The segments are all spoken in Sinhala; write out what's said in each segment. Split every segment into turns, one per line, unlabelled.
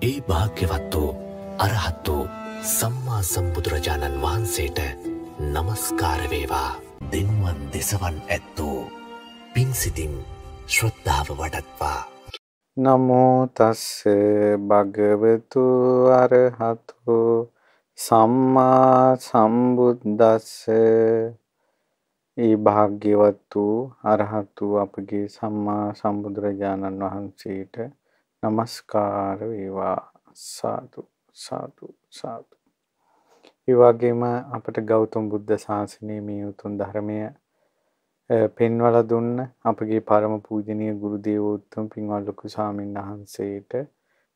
ඒ භාග්‍යවත් වූ අරහත් වූ සම්මා සම්බුදුරජාණන් වහන්සේට නමස්කාරවේවා දෙන්වන් දෙසවන් ඇත්තෝ. පින්සිතින් ශ්‍රද්ධාව වඩත්වා.
නමෝතස්ස භගවතු අරහතු. සම්මා සම්බුද්දස්ස. ඒ භාග්‍යවත් වූ අරහතු අපගේ සම්මා සම්බුදුරජාණන් වහන්සේට නමස්කාර වේවා. සාදු සාදු සාදු. ඒ වගේම අපට ගෞතම බුද්ධ ශාසනයේ මේ උතුම් ධර්මය පෙන්වලා දුන්න අපගේ පරම පූජනීය ගුරු දේවෝත්තම පින්වත් ලොකු ස්වාමීන් වහන්සේට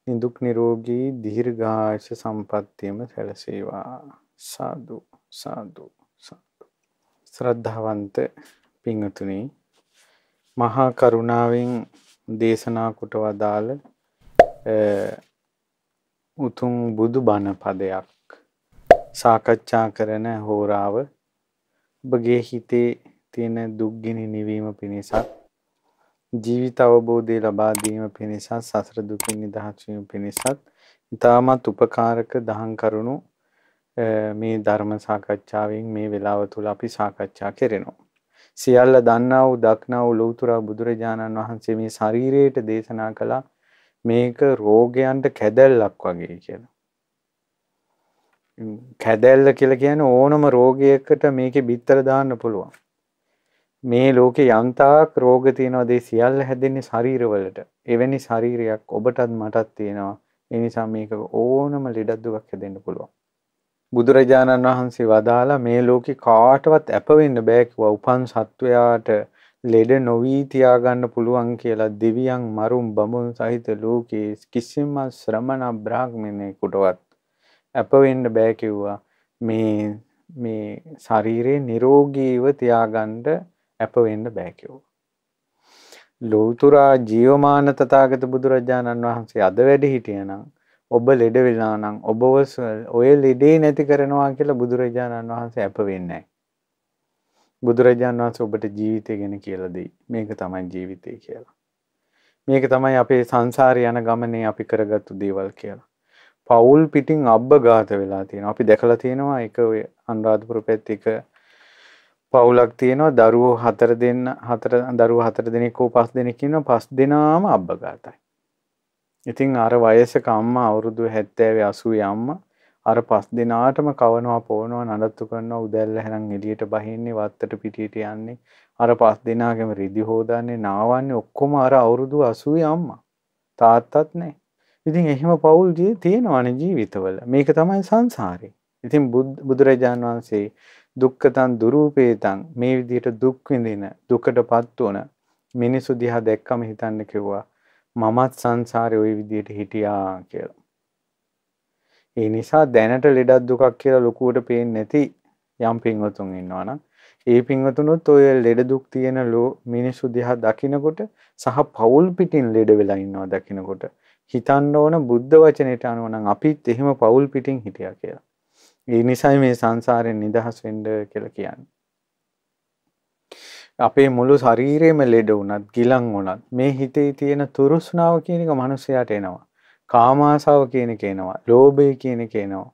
නිදුක් නිරෝගී දීර්ඝායුෂ සම්පන්නියම සැලසේවා. සාදු සාදු සාදු. ශ්‍රද්ධාවන්ත පින්වතුනි මහා කරුණාවෙන් දේශනා කොට වදාළ උතුම් බුදු බණ පදයක් සාකච්ඡා කරන හෝරාව ඔබගේ හිතේ තියෙන දුක්ගිනි නිවීම පිණිසත් ජීවිත අවබෝධය ලබා දීම පිණිසත් සසර දුකින් නිදහස් වීම පිණිසත් ඉතාමත් උපකාරක දහම් කරුණු මේ ධර්ම සාකච්ඡාවෙන් මේ වෙලාව තුල අපි සාකච්ඡා කරනවා. සියල්ල දන්නා වූ දක්නා වූ ලෞතර බුදුරජාණන් වහන්සේ මේ ශරීරයට දේශනා කළා මේක රෝගයන්ට කැදැල්ලක් වගේ කියලා. කැදැල්ල කියලා කියන්නේ ඕනම රෝගයකට මේකේ බිත්තර දාන්න පුළුවන්. මේ ලෝකේ යන්තාක් රෝග තියෙනවා දේ සියල්ල හැදෙන්නේ ශරීරවලට. එවැනි ශරීරයක් ඔබටත් මටත් තියෙනවා. ඒ නිසා මේක ඕනම ලෙඩක් දුකක් හැදෙන්න පුළුවන්. බුදුරජාණන් වහන්සේ වදාලා මේ ලෝකේ කාටවත් අප වෙන්න බෑ කිව්වා. උපන් සත්වයාට ලෙඩ නොවී තියාගන්න පුළුවන් කියලා දෙවියන් මරුන් බමුණු සහිත ලෝකේ කිසිම ශ්‍රමණ බ්‍රාහ්මණයෙකුටවත් අප වෙන්න බෑ කිව්වා මේ මේ ශරීරේ නිරෝගීව තියාගන්න අප වෙන්න බෑ කිව්වා. ලෞතුරා ජීවමාන තථාගත බුදුරජාණන් වහන්සේ අද වැඩ හිටියනම් ඔබ ලෙඩ වෙලා නම් ඔබව ඔය ලෙඩේ නැති කරනවා කියලා බුදුරජාණන් වහන්සේ අප වෙන්නේ නැහැ. බුදුරජාණන් වහන්සේ ඔබට ජීවිතය ගැන කියලා දෙයි. මේක තමයි ජීවිතය කියලා. මේක තමයි අපේ සංසාරේ යන ගමනේ අපි කරගත්තු දේවල් කියලා. පවුල් පිටින් අබ්බඝාත වෙලා තියෙනවා. අපි දැකලා තියෙනවා එක ඔය අනුරාධපුර පැත්තේ එක පවුලක් තියෙනවා දරුවෝ හතර දෙන්න හතර දරුවෝ හතර දෙනෙක් හෝ පස් දෙනෙක් ඉන්නවා පස් දෙනාම අබ්බඝාතයි. ඉතින් අර වයසක අම්මා අවුරුදු 70 80 අම්මා අර පස් දෙනාටම කවනවා පෝනවා නඩත්තු කරනවා උදැල්ල හැරන් එළියට බහින්නේ වත්තට පිටියට යන්නේ. අර පස් දෙනාගේම රිදි හොදන්නේ නාවන්නේ ඔක්කොම අර අවුරුදු 80 අම්මා. තාත්තත් නැහැ. ඉතින් එහෙම පවුල් තියෙනවනේ ජීවිතවල. මේක තමයි සංසාරේ. ඉතින් බුදුරජාන් වහන්සේ දුක්ඛතං දුරූපේතං මේ විදිහට දුක් විඳින දුකටපත් වුණ මිනිසු දිහා දැක්කම හිතන්න කිව්වා මමත් සංසාරේ ওই විදිහට හිටියා කියලා. ඒ නිසා දැනට ලෙඩක් දුකක් කියලා ලොකුවට පේන්නේ නැති යම් පින්වතුන් ඉන්නවනම් ඒ පින්වතුනොත් ඔය ලෙඩ දුක් තියෙන ලෝ මිනිස්සු දිහා දකිනකොට සහ පවුල් පිටින් ලෙඩ වෙලා ඉන්නවා දකිනකොට හිතන්න ඕන බුද්ධ වචනයට අනුව නම් අපිත් එහෙම පවුල් පිටින් හිටියා කියලා. ඒ නිසයි මේ සංසාරයෙන් නිදහස් වෙන්න කියලා කියන්නේ. අපේ මුළු ශරීරෙම ලෙඩ වුණත් ගිලන් වුණත් මේ හිතේ තියෙන තුරුස්නාව කියන එක මිනිසයාට එනවා. කාමාසාව කියන එක එනවා. ලෝභය කියන එක එනවා.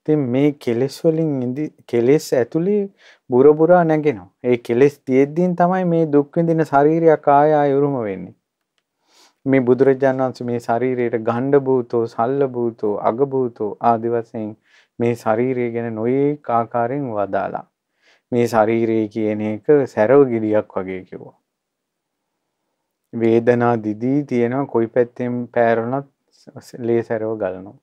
ඉතින් මේ කෙලෙස් වලින් ඉඳි කෙලෙස් ඇතුලේ බුර බුරා නැගෙනවා. ඒ කෙලෙස් තියෙද්දීන් තමයි මේ දුක් විඳින ශරීරයක් ආය ආය උරුම වෙන්නේ. මේ බුදුරජාණන් වහන්සේ මේ ශරීරයට ගණ්ඩ භූතෝ, සල්ල භූතෝ, අග භූතෝ ආදි වශයෙන් මේ ශරීරය ගැන නොයේක ආකාරයෙන් වදාලා. මේ ශරීරය කියන එක සැරව ගිරියක් වගේ කිව්වා. වේදනා දිදී තියෙනවා කොයි පැත්තෙන් පෑරුණත් ලේසැරව ගලනවා.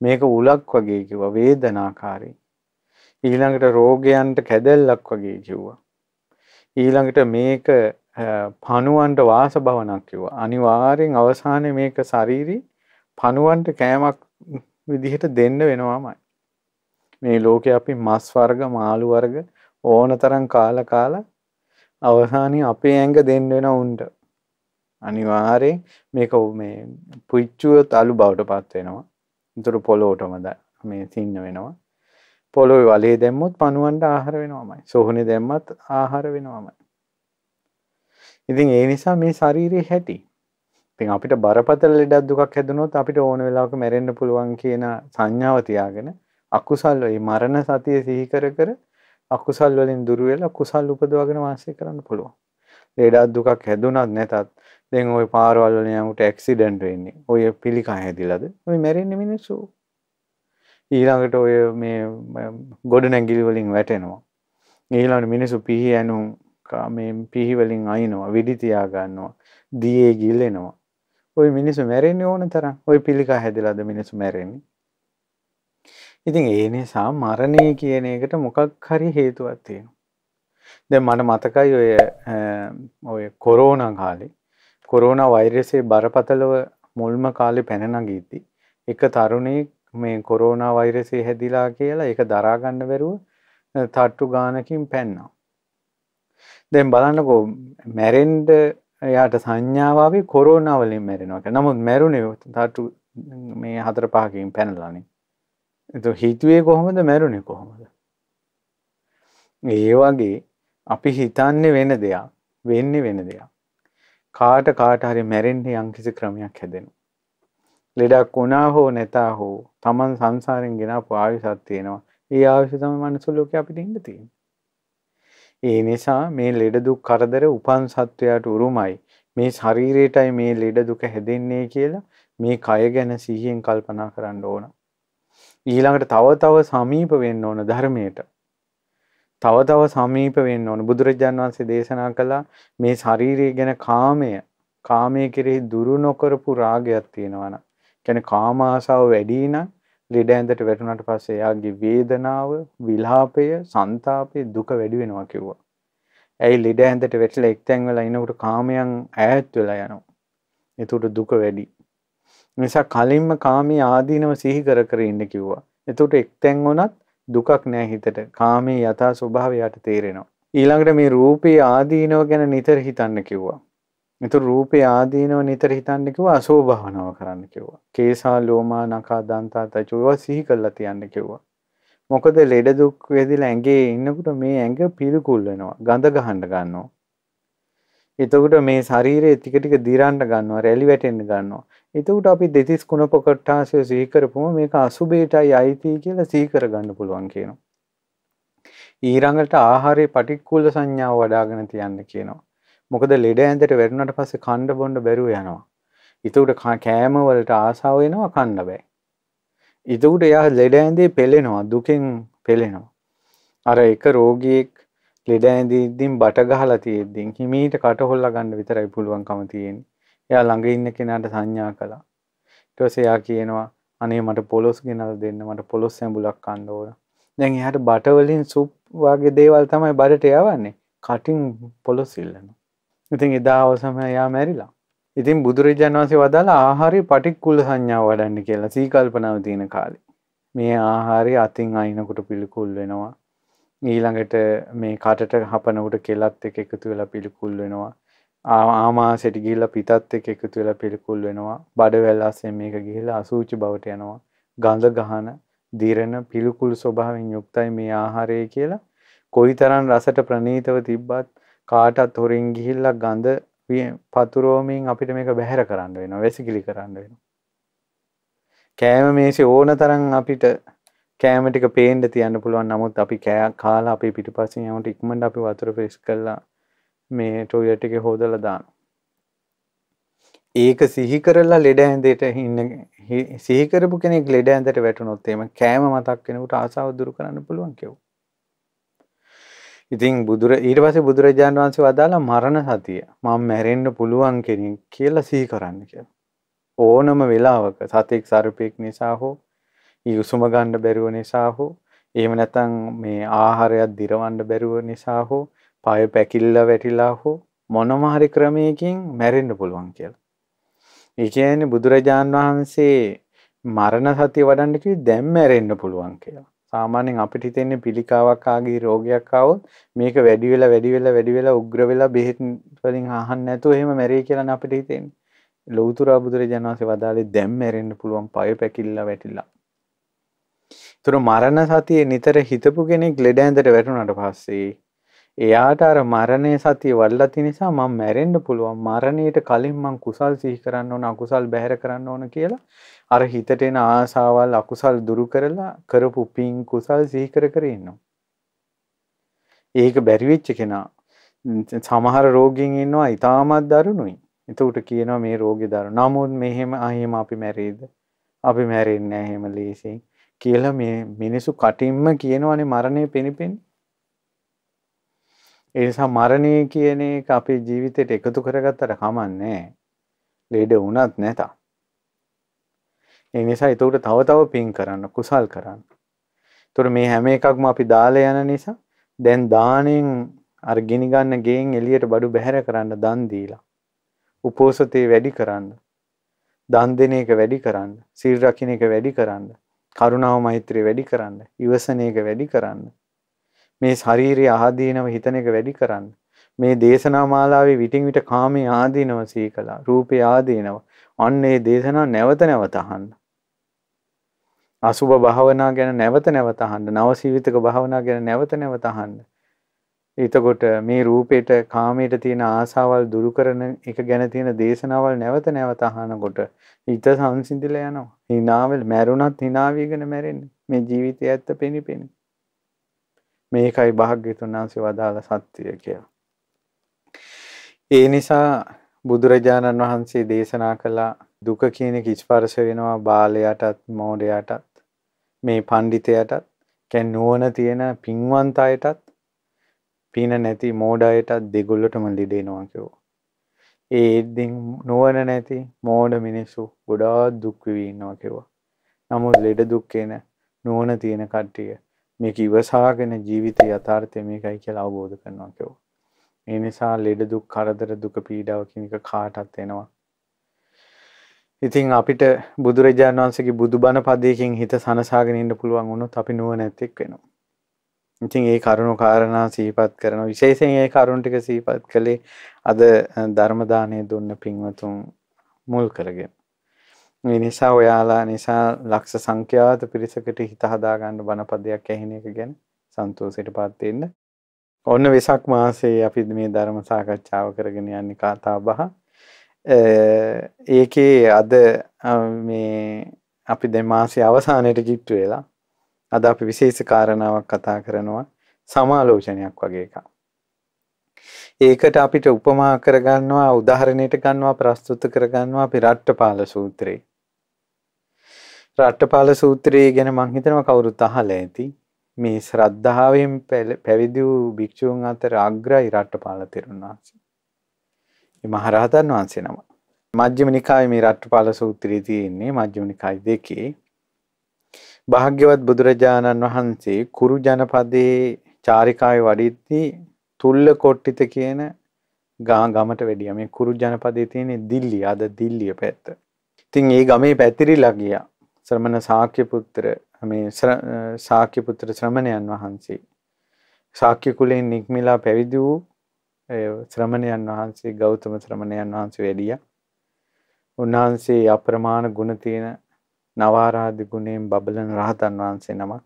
මේක උලක් වගේ කිව්වා වේදනාකාරී. ඊළඟට රෝගයන්ට කැදැල්ලක් වගේ කිව්වා. ඊළඟට මේක පණුවන්ට වාස භවනක් කිව්වා. අනිවාර්යෙන් අවසානයේ මේක ශාරීරි පණුවන්ට කෑමක් විදිහට දෙන්න වෙනවාමයි. මේ ලෝකේ අපි මස් වර්ග මාළු වර්ග ඕනතරම් කාලා කාලා අවසානයේ අපේ ඇඟ දෙන්න වෙන උන්ට. අනිවාර්යෙන් මේක මේ පුච්චුව තලු බවට පත් වෙනවා. ඒතර පොළොවටම මේ සින්න වෙනවා. පොළොවේ වලේ දැම්මොත් පණුවන්ට ආහාර වෙනවමයි. සෝහනේ දැම්මත් ආහාර වෙනවමයි. ඉතින් ඒ නිසා මේ ශරීරයේ හැටි ඉතින් අපිට බරපතල ලෙඩක් දුකක් හැදුනොත් අපිට ඕන වෙලාවක මැරෙන්න පුළුවන් කියන සංඥාව තියාගෙන අකුසල් ඒ මරණ සතිය සිහි කර කර අකුසල් වලින් දුර වෙලා කුසල් උපදවගෙන වාසය කරන්න පුළුවන්. ලෙඩක් දුකක් හැදුනත් නැතත් දැන් ওই පාරවල් වලින් යමුට ඇක්සිඩන්ට් වෙන්නේ. ඔය පිළිකා හැදිලාද? ඔය මැරෙන්නේ මිනිස්සු. ඊළඟට ඔය මේ ගොඩ නැගිලි වලින් වැටෙනවා. ඊළඟට මිනිස්සු පිහි ඇනුම් මේ පිහි වලින් අයිනවා, විඩි තියා ගන්නවා, දියේ ගිලෙනවා. ඔය මිනිස්සු මැරෙන්නේ ඕන තරම්. ඔය පිළිකා හැදලාද මිනිස්සු මැරෙන්නේ. ඉතින් ඒ නිසා මරණය කියන එකට මොකක් හරි හේතුවක් තියෙනවා. දැන් මට මතකයි ඔය ඔය කොරෝනා කාලේ කොරෝනා වෛරසයේ බරපතලව මුල්ම කාලේ පැන නගිද්දි එක තරුණයෙක් මේ කොරෝනා වෛරසය හැදිලා කියලා ඒක දරා ගන්න බැරුව තට්ටු ගානකින් පැන්නා. දැන් බලන්නකෝ මැරෙන්න එයාට සංඥාව ආවේ කොරෝනා වලින් මැරෙනවා කියලා. නමුත් මැරුණේ තට්ටු මේ හතර පහකින් පැනලානේ. එතකොට හිතුවේ කොහොමද මැරුණේ කොහොමද? ඒ වගේ අපි හිතන්නේ වෙන දෙයක් වෙන්නේ වෙන දෙයක්. කාට කාට හරි මැරෙන්නේ යම්කිසි ක්‍රමයක් හැදෙනවා. ලෙඩක් වුණා හෝ නැතා හෝ Taman සංසාරෙන් ගෙනාපු ආයුෂක් තියෙනවා. ඒ ආයුෂ තමයි මනුස්ස ලෝකේ අපිට ඉන්න තියෙන්නේ. ඒ නිසා මේ ලෙඩ දුක් කරදර උපන් සත්වයාට උරුමයි. මේ ශරීරයටයි මේ ලෙඩ දුක හැදෙන්නේ කියලා මේ කය ගැන සිහියෙන් කල්පනා කරන්න ඕන. ඊළඟට තව තව සමීප වෙන්න ඕන ධර්මයට. තව තව සමීප වෙන්න ඕන. බුදුරජාන් වහන්සේ දේශනා කළා මේ ශරීරය ගැන කාමය කාමයේ කෙරෙහි දුරු නොකරපු රාගයක් තියෙනවා නම් කියන්නේ කාම ආශාව වැඩි නම් ලෙඩ ඇඳට වැටුණාට පස්සේ එයාගේ වේදනාව, විලාපය, ਸੰతాපය, දුක වැඩි වෙනවා කිව්වා. ඇයි ලෙඩ ඇඳට වැටිලා එක්තැන් වෙලා ඉනකොට කාමයන් ඈත් වෙලා යනවා. එතකොට දුක වැඩි. නිසා කලින්ම කාමයේ ආදීනව සිහි කර කර ඉන්න කිව්වා. එතකොට එක්තැන් වුණත් දුකක් නෑ හිතට. කාමයේ යථා ස්වභාවය යට තේරෙනවා. ඊළඟට මේ රූපේ ආදීනව ගැන නිතර හිතන්න කිව්වා. එතු රූපේ ආදීනව නිතර හිතන්න කිව්වා අසෝ භාවනාව කරන්න කිව්වා. කේසා ලෝමා නකා දන්තා තචු ඒවා සිහි කරලා තියන්න කිව්වා. මොකද ලෙඩ දුක් වේදිලා ඇඟේ ඉන්නකොට මේ ඇඟ පිළිකුල් වෙනවා. ගඳ ගහන්න ගන්නවා. එතකොට මේ ශරීරය ටික ටික දිරන්න ගන්නවා, රැලි වැටෙන්න ගන්නවා. එතකොට අපි දෙතිස් කුණප කොටාසය සිහි කරපුවම මේක අසුබේටයි අයිති කියලා සිහි කරගන්න පුළුවන් කියනවා. ඊළඟට ආහාරයේ පටික්කුල සංඥාව වඩ아가න තියන්න කියනවා. මොකද ලෙඩ ඇඳට වැටුණට පස්සේ කණ්ඩ බොන්න බැරුව යනවා. එතකොට කෑම වලට ආසාව වෙනවා කන්න බෑ. එතකොට එයා ලෙඩ ඇඳේ පෙලෙනවා දුකෙන් පෙලෙනවා. අර එක රෝගියෙක් ලෙඩ ඇඳින්දින් බට ගහලා තියෙද්දින් හිමීට කට හොල්ලා ගන්න විතරයි පුළුවන්කම තියෙන්නේ. එයා ළඟ ඉන්න කෙනාට සංඥා කළා. ඊට පස්සේ එයා කියනවා අනේ මට පොලොස් ගෙනල්ලා දෙන්න මට පොලොස් සැඹුලක් කන්න ඕන. දැන් එයාට බට වලින් සුප් වගේ දේවල් තමයි බඩට යවන්නේ. කටින් පොලොස් ඉල්ලනවා. ඉතින් එදා අවසම එයා මැරිලා. ඉතින් බුදුරජාණන් වහන්සේ වදාලා ආහාරය පටික්කුල සංඥාව වඩන්න කියලා සීකල්පනාව තියෙන කාලේ. මේ ආහාරය අතින් අයිනකොට පිළිකුල් වෙනවා. ඊළඟට මේ කටට හපනකොට කෙලත් එක්ක එකතු වෙලා පිළිකුල් වෙනවා. ආමාශයට ගිහිල්ලා පිතත් එක්ක එකතු වෙලා පිළිකුල් වෙනවා. බඩවැල් අස්සෙන් මේක ගිහිල්ලා අසූචි බවට යනවා. ගඳ ගහන, දිරන පිළිකුල් ස්වභාවයෙන් යුක්තයි මේ ආහාරය කියලා කොයිතරම් රසට ප්‍රණීතව තිබ්බත් කාටත් හොරින් ගිහිල්ලා ගඳ පතුරෝමින් අපිට මේක බැහැර කරන්න වෙනවා වැසිකිලි කරන්න වෙනවා කෑම මේසේ ඕන තරම් අපිට කෑම ටික පේන්න තියන්න පුළුවන්. නමුත් අපි කෑ කාලා අපි පිටිපස්සෙන් යනකොට ඉක්මනට අපි වතුර ප්‍රෙස් කරලා මේ ටොයිලට් එකේ හොදලා දානවා. ඒක සිහි කරලා ලෙඩ ඇඳේට ඉන්න සිහි කරපු කෙනෙක් ලෙඩ ඇඳට වැටුනොත් එහෙම කෑම මතක් වෙනකොට ආසාව දුරු කරන්න පුළුවන් කියෝ ඉතින් බුදුර ඊට පස්සේ බුදුරජාණන් වහන්සේ වදාලා මරණ සතිය. මම මැරෙන්න පුළුවන් කෙනෙක් කියලා සිහි කරන්න කියලා. ඕනම වෙලාවක සතෙක් සර්පෙක් නිසා හෝ යුසුම ගන්න බැරුව නිසා හෝ එහෙම නැත්නම් මේ ආහාරයක් දිරවන්න බැරුව නිසා හෝ පාය පැකිල්ල වැටිලා හෝ මොනම හරි ක්‍රමයකින් මැරෙන්න පුළුවන් කියලා. ඒ කියන්නේ බුදුරජාන් වහන්සේ මරණ සතිය වඩන්න කිව්වේ දැන් මැරෙන්න පුළුවන් කියලා. සාමාන්‍යයෙන් අපිට හිතෙන්නේ පිළිකාවක් ආගේ රෝගයක් ආවොත් මේක වැඩි වෙලා වැඩි වෙලා වැඩි වෙලා උග්‍ර වෙලා බෙහෙත් වලින් අහන්න නැතුව එහෙම මැරෙයි කියලා අපිට හිතෙන්නේ. ලෞතර බුදුරජාණන් වහන්සේ වදාළේ දැන් මැරෙන්න පුළුවන් පය පැකිල්ලා වැටිලා. ඒතර මරණ සතියේ නිතර හිතපු කෙනෙක් ලෙඩ ඇඳට වැටුණාට පස්සේ එයාට අර මරණය සතිය වඩලා තියෙන නිසා මම මැරෙන්න පුළුවන් මරණයට කලින් මං කුසල් සිහි කරන්න ඕන අකුසල් බැහැර කරන්න ඕන කියලා අර හිතට එන ආසාවල් අකුසල් දුරු කරලා කරපු පින් කුසල් සිහි කර කර ඉන්නවා. ඒක බැරි වෙච්ච කෙනා සමහර රෝගීන් ඉන්නවා ඊටමත් දරුණුයි. එතකොට කියනවා මේ රෝගේ දරුණු. නමුත් මෙහෙම අහිම අපි මැරෙයිද? අපි මැරෙන්නේ නැහැ එහෙම ලේසියෙන් කියලා මේ මිනිසු කටින්ම කියනවානේ මරණය පෙනිපෙන්නේ. ඒ නිසා මරණය කියන එක අපේ ජීවිතයට එකතු කරගත්තට කමන්නේ ලේඩ වුණත් නැත. ඒ නිසා ඒකට තව තව පින් කරන්න කුසල් කරන්න. ඒතර මේ හැම එකක්ම අපි දාලා යන නිසා දැන් දාණයෙන් අර ගිනි ගන්න ගෙයින් එළියට බඩු බැහැර කරන්න දන් දීලා. උපෝසතේ වැඩි කරන්න. දන් දෙන එක වැඩි කරන්න. සීල් රකින්න එක වැඩි කරන්න. කරුණාව මෛත්‍රිය වැඩි කරන්න. ඉවසන එක වැඩි කරන්න. මේ ශාරීරික ආදීනව හිතන එක වැඩි කරන්න. මේ දේශනා මාලාවේ විටින් විට කාමයේ ආදීනව සීකලා, රූපේ ආදීනව. අන්න ඒ දේශනා නැවත නැවත අහන්න. අසුබ භාවනා ගැන නැවත නැවත අහන්න. නවසීවිතක භාවනා ගැන නැවත නැවත අහන්න. එතකොට මේ රූපේට කාමයට තියෙන ආසාවල් දුරු කරන එක ගැන තියෙන දේශනාවල් නැවත නැවත අහනකොට හිත සංසිඳිලා යනවා. Hinavel මැරුණත් hina වීගෙන මැරෙන්නේ. මේ ජීවිතය ඇත්ත පෙනිපෙනි. මේකයි භාග්‍යතුන් වහන්සේ වදාළ සත්‍යය කියලා. ඒ නිසා බුදුරජාණන් වහන්සේ දේශනා කළ දුක කියන එක ස්පර්ශ වෙනවා බාලයටත් මෝඩයටත් මේ පඬිතයටත් කැන් නුවණ තියෙන පින්වන්ත අයටත් පින නැති මෝඩ අයටත් දෙගොල්ලටම ලිඩෙනවා කිව්වා. ඒ ඉදින් නුවණ නැති මෝඩ මිනිස්සු ගොඩාක් දුක් විඳිනවා ඉන්නවා කිව්වා. නමුත් ලෙඩ දුක් කියන නුවණ තියෙන කට්ටිය මේක ඉවසාගෙන ජීවිත යථාර්ථය මේකයි කියලා අවබෝධ කරනවා කිව්වා. ඒ නිසා ලෙඩ දුක් කරදර දුක පීඩාව කියන එක කාටත් එනවා. ඉතින් අපිට බුදුරජාණන් වහන්සේගේ බුදුබණ පදයකින් හිත සනසාගෙන ඉන්න පුළුවන් වුණොත් අපි නුවණැත්තෙක් වෙනවා. ඉතින් ඒ කරුණු කාරණා සිහිපත් කරනවා. විශේෂයෙන් ඒ කරුණු ටික සිහිපත් කළේ අද ධර්ම දාණය දුන්න පින්වතුන් මුල් කරගෙන. මේ නිසා ඔයාලා නිසා ලක්ෂ සංඛ්‍යාත පිරිසකට හිත හදාගන්න බණපදයක් ඇහෙන එක ගැන සන්තෝෂයටපත් වෙන්න. ඔන්න වෙසක් මාසයේ අපි මේ ධර්ම සාකච්ඡාව කරගෙන යන්නේ කතා බහ. ඒකේ අද මේ අපි දැන් මාසයේ අවසානයේට කිට්ටු වෙලා අද අපි විශේෂ කාරණාවක් කතා කරනවා සමාලෝචනයක් වගේ එකක්. ඒකට අපිට උපමා කරගන්නවා උදාහරණයට ගන්නවා ප්‍රස්තුත කරගන්නවා අපි රට්ටපාල සූත්‍රේ. රට්ටපාල සූත්‍රය ගැන මං හිතනවා කවුරුත් අහලා ඇති. මේ ශ්‍රද්ධාවෙන් පැවිදි වූ භික්ෂූන් අතර අග්‍රයි රට්ටපාල තෙරුන් වහන්සේ. මේ මහරහතන් වහන්සේ නම. මජ්ක්‍ධිම නිකායේ මේ රට්ටපාල සූත්‍රය තියෙන්නේ මජ්ක්‍ධිම නිකාය දෙකේ. භාග්‍යවත් බුදුරජාණන් වහන්සේ කුරු ජනපදයේ චාරිකාවේ වඩිද්දී තුල්ල කොට්ටිත කියන ගමට වැඩියා. මේ කුරු ජනපදයේ තියෙන දිල්ලිය අද දිල්ලිය පැත්ත. ඉතින් ඒ ගමේ පැතිරිලා ගියා. ශ්‍රමණ ශාක්‍ය පුත්‍ර මේ ශාක්‍ය පුත්‍ර ශ්‍රමණයන් වහන්සේ ශාක්‍ය කුලයෙන් නික්මිලා පැවිදි වූ ශ්‍රමණයන් වහන්සේ ගෞතම ශ්‍රමණයන් වහන්සේ වැඩියා. උන්වහන්සේ අප්‍රමාණ ගුණ තියෙන නවාරාධි ගුණයෙන් බබලන රහතන් වහන්සේ නමක්.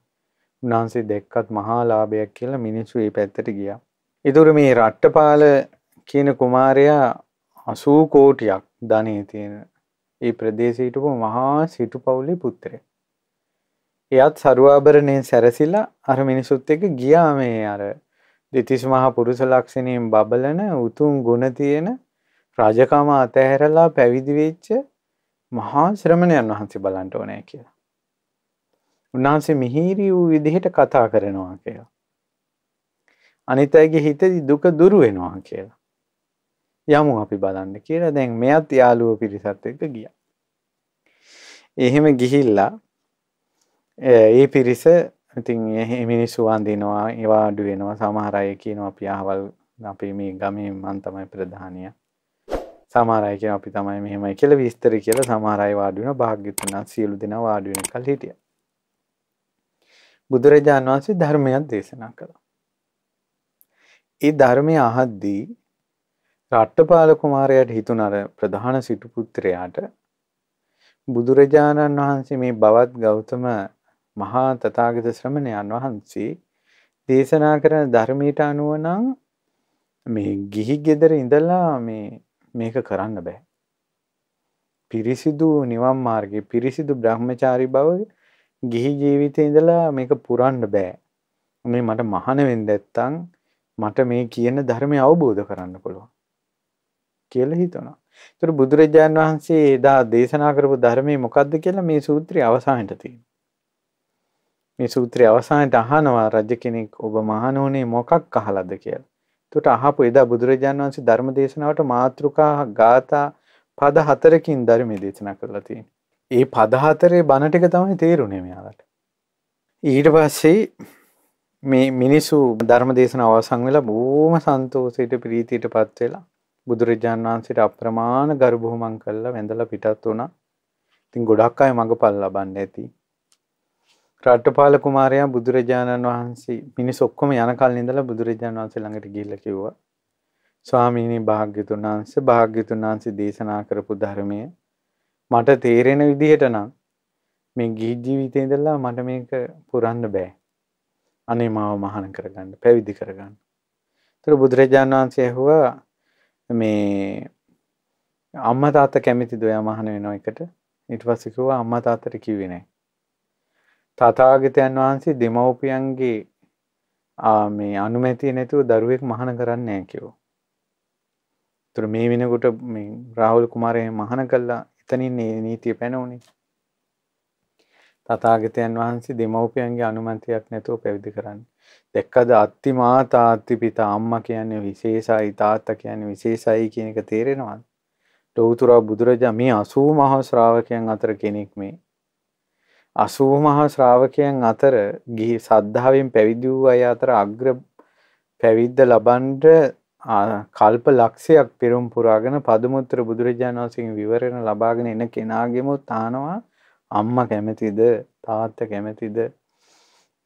උන්වහන්සේ දැක්කත් මහා ලාභයක් කියලා මිනිස්සු ඒ පැත්තට ගියා. ඒතර මේ රට්ටපාල කියන කුමාරයා 80 කෝටියක් ධනෙ තියෙන ඒ ප්‍රදේශයේ හිටපු මහා සිටු පවුලේ පුත්‍රයෙක්. එයත් සරුවාභරණයෙන් සැරසිලා අර මිනිසුත් එක්ක ගියා මේ අර දෙතිස් මහා පුරුෂ ලක්ෂණයෙන් බබලන උතුම් ගුණ තියෙන රජකම අතහැරලා පැවිදි වෙච්ච මහා ශ්‍රමණයන් වහන්සේ බලන්න ඕනේ කියලා. උන්වහන්සේ මිහිරි වූ විදිහට කතා කරනවා කියලා. අනිත් අයගේ හිතේ දුක දුරු වෙනවා කියලා. යමු අපි බලන්න කියලා දැන් මෙයත් යාළුවෝ පිරිසත් එක්ක ගියා. එහෙම ගිහිල්ලා ඒ පිරිස ඉතින් මිනිස්සු වන්දිනවා ඒවා අඩු වෙනවා සමහර අය කියනවා අපි අහවල් අපි මේ ගමේ මන් තමයි ප්‍රධානියා. සමහර අය කියනවා අපි තමයි මෙහෙමයි කියලා විස්තර කියලා සමහර අය වාඩි වෙනවා භාග්‍යතුන් සියලු දෙනා වාඩි වෙනකල් හිටියා. බුදුරජාණන් වහන්සේ ධර්මයක් දේශනා කළා. ඒ ධර්මය අහද්දී රට්ටපාල කුමාරයාට හිතුණ අර ප්‍රධාන සිටු පුත්‍රයාට බුදුරජාණන් වහන්සේ මේ බවත් ගෞතම මහා තථාගත ශ්‍රමණයන් වහන්සේ දේශනා කරන ධර්මයට අනුව නම් මේ ගිහි ගෙදර ඉඳලා මේ මේක කරන්න බෑ. පිරිසිදු නිවන් මාර්ගයේ පිරිසිදු බ්‍රහ්මචාරි බව ගිහි ජීවිතේ ඉඳලා මේක පුරන්න බෑ. මේ මට මහාන වෙන්න නැත්තම් මට මේ කියන ධර්මය අවබෝධ කරන්න පුළුවන් කියලා හිතනවා. ඒතර බුදුරජාන් වහන්සේ එදා දේශනා කරපු ධර්මයේ මොකද්ද කියලා මේ සූත්‍රයේ අවසානයේ තියෙනවා. මේ සූත්‍රයේ අවසානයේ අහනවා රජ කෙනෙක් ඔබ මහණෝනේ මොකක් අහලාද කියලා. එතකොට අහපු එදා බුදුරජාණන් වහන්සේ ධර්ම දේශනාවට මාතෘකා ගාථා පද හතරකින් ධර්ම දේශනා කරලා තියෙනවා. ඒ පද හතරේ බණ ටික තමයි තේරුනේ මෙයාලට. ඊට පස්සේ මේ මිනිස්සු ධර්ම දේශනාව අවසන් වෙලා බොහොම සන්තෝෂයට ප්‍රීතියටපත් වෙලා බුදුරජාණන් වහන්සේට අප්‍රමාණ ගරු බුහුමන් කළා වැඳලා පිටත් වුණා. ඉතින් ගොඩක් අය මඟපල් ලබන්න ඇති. රට්ටපාල කුමාරයා බුදුරජාණන් වහන්සේ මිනිස් ඔක්කොම යන කලින් ඉඳලා බුදුරජාණන් වහන්සේ ළඟට ගිහිල්ලා කිව්වා ස්වාමීනි භාග්‍යතුන් වහන්සේ භාග්‍යතුන් වහන්සේ දේශනා කරපු ධර්මය මට තේරෙන විදිහට නම් මේ ගිහි ජීවිතේ ඉඳලා මට මේක පුරන්න බෑ. අනේ මාව මහාන කරගන්න, පැවිදි කරගන්න. ඒතර බුදුරජාණන් වහන්සේ ඇහුවා මේ අම්මා තාත්තා කැමතිද ඔයා මහාන වෙන එකට? ඊට පස්සේ කිව්වා අම්මා තාත්තට කිව්වේ නෑ. තථාගතයන් වහන්සේ දෙමව්පියන්ගේ මේ අනුමැතිය නැතුව දරුවෙක් මහාන කරන්නේ නැහැ කිව්වා. ඒතර මේ වෙනකොට මේ රාහුල් කුමාරයා මහාන කළා එතනින් මේ නීතිය පැනවුනේ. තථාගතයන් වහන්සේ දෙමව්පියන්ගේ අනුමැතියක් නැතුව පැවිදි කරන්නේ. දැක්කද අත්ති මාතා අත්ති පිතා අම්මා කියන්නේ විශේෂයි තාත්තා කියන්නේ විශේෂයි කියන එක තේරෙනවද? ලෞතර බුදුරජා මේ 80 මහා ශ්‍රාවකයන් අතර කෙනෙක් මේ අසූ මහා ශ්‍රාවකයන් අතර ගිහි සද්ධාවෙන් පැවිදි වූ අය අතර අග්‍ර පැවිද්ද ලබන්ඩ කල්ප ලක්ෂයක් පෙරුම් පුරාගෙන පදුමුත්‍ර බුදුරජාණන් වහන්සේගෙන් විවරණ ලබාගෙන එන කෙනාගෙමුත් අහනවා අම්මා කැමතිද තාත්තා කැමතිද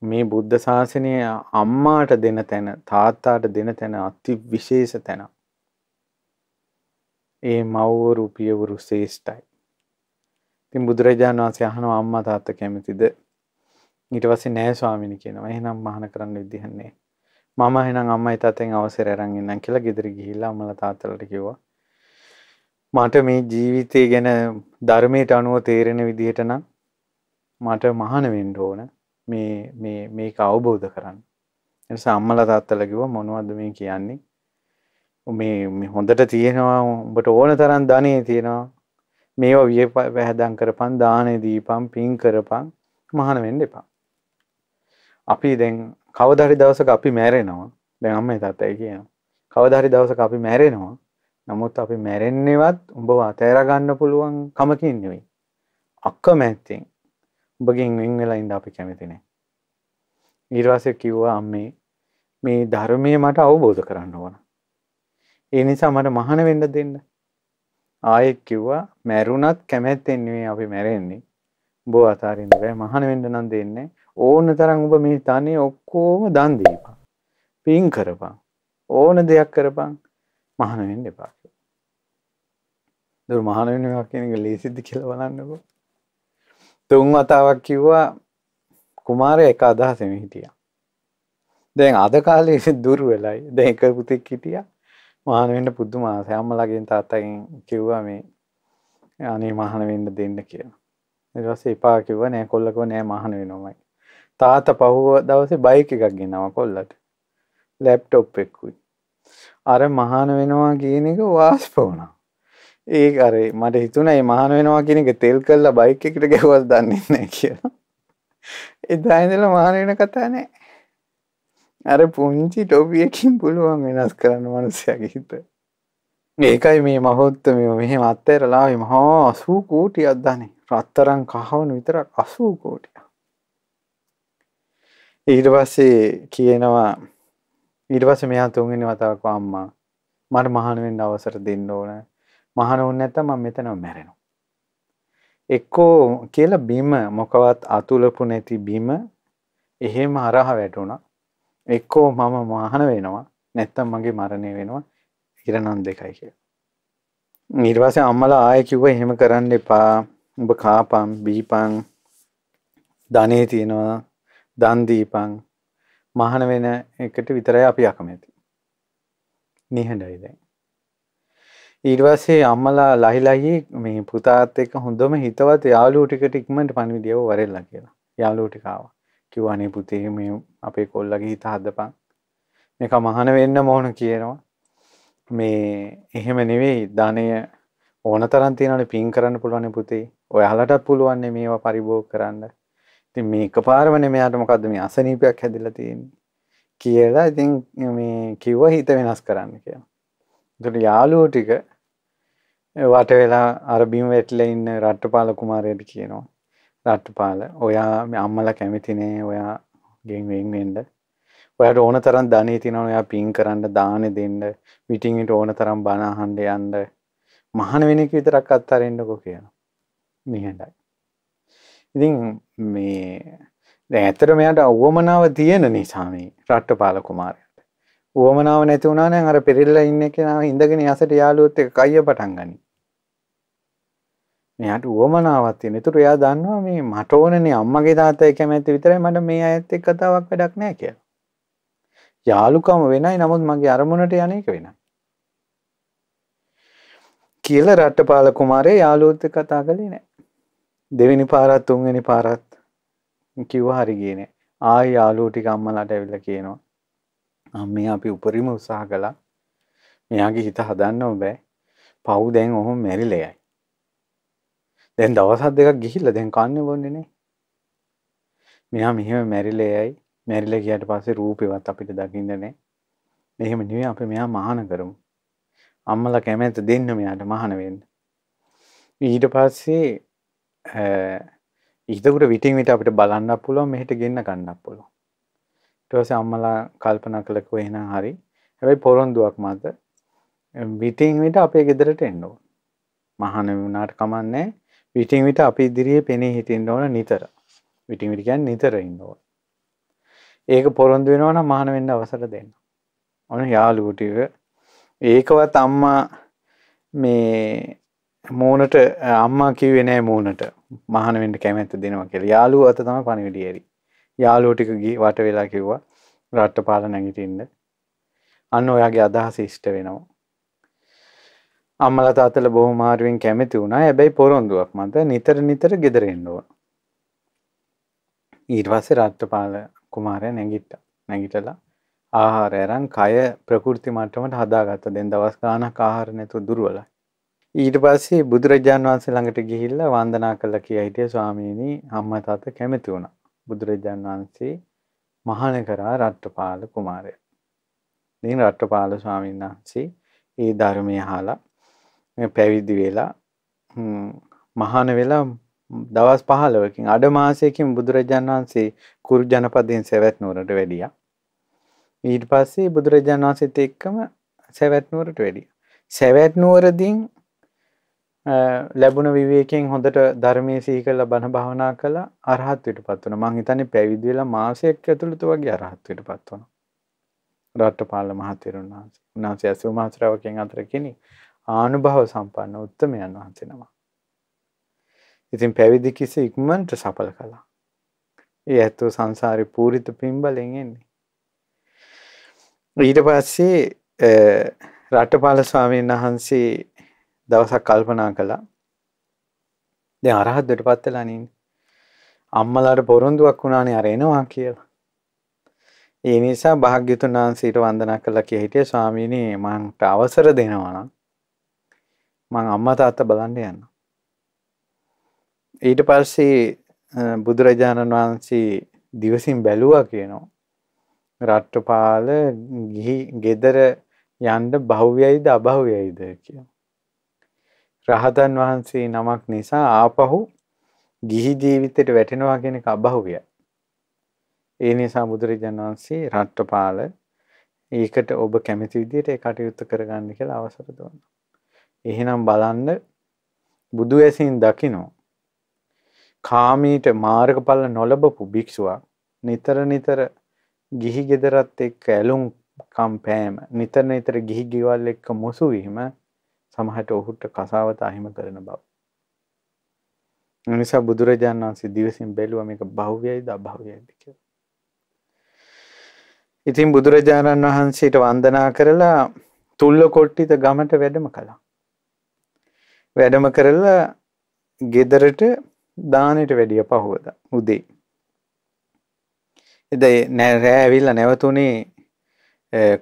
මේ බුද්ධ ශාසනය අම්මාට දෙන තැන තාත්තාට දෙන තැන අති විශේෂ තැන. ඒ මව්වරු පියවරු ශ්‍රේෂ්ඨයි. ඉතින් බුදුරජාණන් වහන්සේ අහනවා අම්මා තාත්තා කැමතිද? ඊට පස්සේ නෑ ස්වාමීනි කියනවා. එහෙනම් මහාන කරන්න විදිහක් නෑ. මම එහෙනම් අම්මයි තාත්තෙන් අවසර අරන් ඉන්නම් කියලා ගෙදර ගිහිල්ලා අම්මලා තාත්තලාට කිව්වා. මට මේ ජීවිතය ගැන ධර්මයට අනුව තේරෙන විදිහට නම් මට මහාන වෙන්න ඕන. මේ මේ මේක අවබෝධ කරන්න. එනිසා අම්මලා තාත්තලා කිව්වා මොනවද මේ කියන්නේ? මේ මේ හොඳට තියෙනවා උඹට ඕන තරම් ධනෙ තියෙනවා මේවා විය පැහැදම් කරපන් දානේ දීපන් පින් කරපන් මහාන වෙන්න එපා. අපි දැන් කවදා හරි දවසක අපි මැරෙනවා. දැන් අම්මයි තාත්තයි කියනවා. කවදා හරි දවසක අපි මැරෙනවා. නමුත් අපි මැරෙන්නේවත් උඹව අතෑර ගන්න පුළුවන් කමකින් නෙවෙයි. අකමැත්තෙන් උඹගෙන් වෙන් වෙලා ඉඳ අපි කැමති නැහැ. ඊට පස්සේ කිව්වා අම්මේ මේ ධර්මයේ මට අවබෝධ කරන්න ඕන. ඒ නිසා මට මහාන වෙන්න දෙන්න. ආයෙත් කිව්වා මැරුණත් කැමැත්තෙන් නෙවෙයි අපි මැරෙන්නේ. උඹ අතාරින්න බෑ මහාන වෙන්න නම් දෙන්නේ. ඕන තරම් ඔබ මේ තනේ ඔක්කොම දන් දීපන්. පින් කරපන්. ඕන දෙයක් කරපන්. මහාන වෙන්න එපා. දුර මහාන වෙනවා කියන එක ලේසිද කියලා බලන්නකෝ. තුන් වතාවක් කිව්වා කුමාරයා එක අදහසෙම හිටියා. දැන් අද කාලේ දුර වෙලයි. දැන් එක පුතෙක් හිටියා. මහාන වෙන්න පුදුම ආසයි. අම්මලාගෙන් තාත්තගෙන් කිව්වා මේ අනේ මහාන වෙන්න දෙන්න කියලා. ඊට පස්සේ එපා කිව්වා නෑ කොල්ලකව නෑ මහාන වෙනවමයි. තාත්තා පහුව දවසේ බයික් එකක් ගෙනාවා කොල්ලට. ලැප්ටොප් එකකුයි. අර මහාන වෙනවා කියන එක වාස්ප වුණා. ඒක අර මට හිතුණා මේ මහාන වෙනවා කියන එක තෙල් කරලා බයික් එකට ගැහුවද දන්නේ නැහැ කියලා. එදා ඉඳලා මහාන වෙන කතා නැහැ. අර පුංචි ටොපියකින් පුළුවන් වෙනස් කරන්න මනුස්සයාගේ හිත. ඒකයි මේ මහොත්තමය මෙහෙම අත්තරලා ආවේ මහා 80 කෝටියක් දනේ. රත්තරන් කහවණු විතරක් 80 කෝටියක්. ඊට පස්සේ කියනවා ඊට පස්සේ මෙයා තුන්වෙනි වතාවක් අම්මා මට මහාන වෙන්න අවසර දෙන්න ඕන. මහාන වුනේ නැත්නම් මම මෙතනම මැරෙනවා. එක්කෝ කියලා බිම මොකවත් අතුලපු නැති බිම එහෙම හරහා වැටුණා. එක්කෝ මම මහන වෙනවා නැත්තම් මගේ මරණය වෙනවා ඉරණන් දෙකයි කිය. ඊට පස්සේ අම්මලා ආයෙ කිව්වා එහෙම කරන්න එපා. උඹ කාපම් බීපං ධනේ තියනවා දන් දීපං මහන වෙන එකට විතරයි අපි අකමැති. නිහඬයි දැන්. ඊට පස්සේ අම්මලා ලහිලහි මේ පුතාත් එක්ක හොඳම හිතවත් යාළුවෝ ටිකට ඉක්මනට පණිවිඩයව වරෙල්ලා කියලා. යාළුවෝ ටික ආවා. කිව්වා අනේ පුතේ මේ අපේ කොල්ලගේ හිත හදපන්. මේක මහාන වෙන්න ඕන කියනවා. මේ එහෙම නෙවෙයි ධනය ඕන තරම් තියනවනේ පින් කරන්න පුළුවන් පුතේ. ඔයාලටත් පුළුවන් මේවා පරිභෝග කරන්න. ඉතින් මේ එකපාරමනේ මෙයාට මොකද්ද මේ අසනීපයක් හැදිලා තියෙන්නේ කියලා ඉතින් මේ කිව්වා හිත වෙනස් කරන්න කියලා. ඒතකොට යාළුවෝ ටික වට වෙලා අර බිම් වැටිලා ඉන්න රට්ටපාල කුමාරයාට කියනවා. රට්ටපාල ඔයා මේ අම්මලා කැමති නෑ ඔයා ගෙන් වෙන් වෙන්න. ඔයාට ඕන තරම් ධනෙ තියෙනවා ඔයා පින් කරන්න දානෙ දෙන්න. මිටින් විට ඕන තරම් බණ අහන්න යන්න. මහාන වෙන එක විතරක් අත්හරින්නකෝ කියනවා. නිහඬයි. ඉතින් මේ දැන් ඇත්තට මෙයාට උවමනාව තියෙන නිසා මේ රට්ටපාල කුමාරයාට. උවමනාව නැති වුණා නම් අර පෙරilla ඉන්න කෙනා ඉඳගෙන යසට යාළුවොත් එක්ක කයිය පටන් ගනි. මෙයාට උවමනාවක් තියෙන. ඒතර එයා දන්නවා මේ මට ඕනනේ අම්මගේ තාත්තයි කැමැත්ත විතරයි මට මේ අයත් එක්ක කතාවක් වැඩක් නැහැ කියලා. යාළුකම වෙනයි නමුත් මගේ අරමුණට යන්නේක වෙනයි. කියලා රට්ටපාල කුමාරයා යාළුවොත් එක්ක කතා කළේ නැහැ. දෙවෙනි පාරත් තුන්වෙනි පාරත් කිව්වා හරි ගියේ නෑ. ආයි යාළුවෝ ටික අම්මලාට ඇවිල්ලා කියනවා. අම්මේ අපි උපරිම උත්සාහ කළා. මෙයාගේ හිත හදන්නම බෑ. පව් දැන් ඔහොම මැරිලා යයි. දැන් දවස් දෙකක් ගිහිල්ලා දැන් කන්නේ බොන්නේ නේ. මෙයා මෙහෙම මැරිලා යයි. මැරිලා ගියාට පස්සේ රූපෙවත් අපිට දකින්න නෑ. මෙහෙම නෙවෙයි අපි මෙයා මහාන කරමු. අම්මලා කැමැත්ත දෙන්න මෙයාට මහාන වෙන්න. ඊට පස්සේ ඉතකුට විටින් විට අපිට බලන්න පුළුවන් මෙහෙට ගෙන්න ගන්නක් පුළුවන්. ඊට පස්සේ අම්මලා කල්පනා කළකෝ එහෙනම් හරි. හැබැයි පොරොන්දුවක් මත විටින් විට අපේ ගෙදරට එන්න ඕන. මහාන වුණාට කමන්නේ විටින් විට අපි ඉදිරියේ පෙනී හිටින්න ඕන නිතර. විටින් විට කියන්නේ නිතර ඉන්න ඕන. ඒක පොරොන්දු වෙනවා නම් මහාන වෙන්න අවසර දෙන්න. ඔන්න යාළුවෝ ටික ඒකවත් අම්මා මේ මූනට අම්මා කිව්වේ නෑ මූනට මහාන වෙන්න කැමැත්ත දෙනවා කියලා. යාළුවෝ අත තමයි පණිවිඩය ඇරි. යාළුවෝ ටික ගිහ වට වෙලා කිව්වා රට්ටපාල නැගිටින්න. අන්න ඔයාගේ අදහස ඉෂ්ට වෙනවා. අම්මලා තාත්තලා බොහොම මාරුවෙන් කැමති වුණා. හැබැයි පොරොන්දුවක් මත නිතර නිතර ගෙදර එන්න ඕන. ඊට පස්සේ රට්ටපාල කුමාරයා නැගිට්ටා. නැගිටලා ආහාර අරන් කය ප්‍රකෘති මට්ටමට හදාගත්තා. දැන් දවස් ගාණක් ආහාර නැතුව දුර්වලයි. ඊට පස්සේ බුදුරජාන් වහන්සේ ළඟට ගිහිල්ලා වන්දනා කළා කියලා හිටිය ස්වාමීනි අම්මා තාත්තා කැමති වුණා. බුදුරජාන් වහන්සේ මහාන කරා රට්ටපාල කුමාරයා. ඉතින් රට්ටපාල ස්වාමීන් වහන්සේ ඒ ධර්මය අහලා පැවිදි වෙලා මහාන වෙලා දවස් 15කින් අඩ මාසයකින් බුදුරජාන් වහන්සේ කුරු ජනපදයෙන් සවැත් නුවරට වැඩියා. ඊට පස්සේ බුදුරජාන් වහන්සේත් එක්කම සවැත් නුවරට වැඩියා. සවැත් නුවරදීන් ලැබුණ විවේකයෙන් හොඳට ධර්මයේ සිහි කරලා බණ භාවනා කළා අරහත්ත්වයට පත් වුණා. මං හිතන්නේ පැවිදි වෙලා මාසයක් ඇතුළත වගේ අරහත්ත්වයට පත් වුණා. රට්ටපාල මහතෙරුන් වහන්සේ. උන්වහන්සේ අසු මහ ශ්‍රාවකයන් අතර කෙනෙක් ආනුභව සම්පන්න උත්තමයන් වහන්සේ නම. ඉතින් පැවිදි කිස ඉක්මනට සඵල කළා. ඒ ඇත්තෝ සංසාරේ පූරිත පින්බලෙන් එන්නේ. ඊට පස්සේ රට්ටපාල ස්වාමීන් වහන්සේ දවසක් කල්පනා කළා දැන් අරහත්දට පත් වෙලා නින්නේ අම්මලාට පොරොන්දුවක් වුණානේ අර එනවා කියලා ඒ නිසා භාග්‍යතුන් වහන්සේට වන්දනා කළා කිය හිටියේ ස්වාමීනි මන්ට අවසර දෙනවා නම් මං අම්මා තාත්තා බලන්න යනවා ඊට පස්සේ බුදුරජාණන් වහන්සේ දිවසින් බැලුවා කියනවා රට්ටපාල ගිහි ගෙදර යන්න භව්‍යයිද අභව්‍යයිද කියලා රහතන් වහන්සේ නමක් නිසා ආපහු ගිහි ජීවිතයට වැටෙනවා කියන එක අභව්‍යයි. ඒ නිසා බුදුරජාණන් වහන්සේ රට්ටපාල ඒකට ඔබ කැමති විදිහට ඒ කටයුත්ත කරගන්න කියලා අවසර දුන්නා. එහෙනම් බලන්න බුදු ඇසින් දකිනෝ කාමීට මාර්ගඵල නොලබපු භික්ෂුවක් නිතර නිතර ගිහි ගෙදරත් එක්ක ඇලුම් කම්පෑම නිතර නිතර ගිහි ගෙවල් එක්ක මුසු වීම සමහට ඔහුට කසාවත අහිම කරන බව. නිසා බුදුරජාණන් වහන්සේ දිවසින් බැලුව මේක භව්‍යයිද අභව්‍යයිද කියලා. ඉතින් බුදුරජාණන් වහන්සේට වන්දනා කරලා තුල්ල කොට්ටිත ගමට වැඩම කළා. වැඩම කරලා ගෙදරට දානයට වැඩිය පහුවද උදේ. එද නෑ ඇවිල්ල නැවතුනේ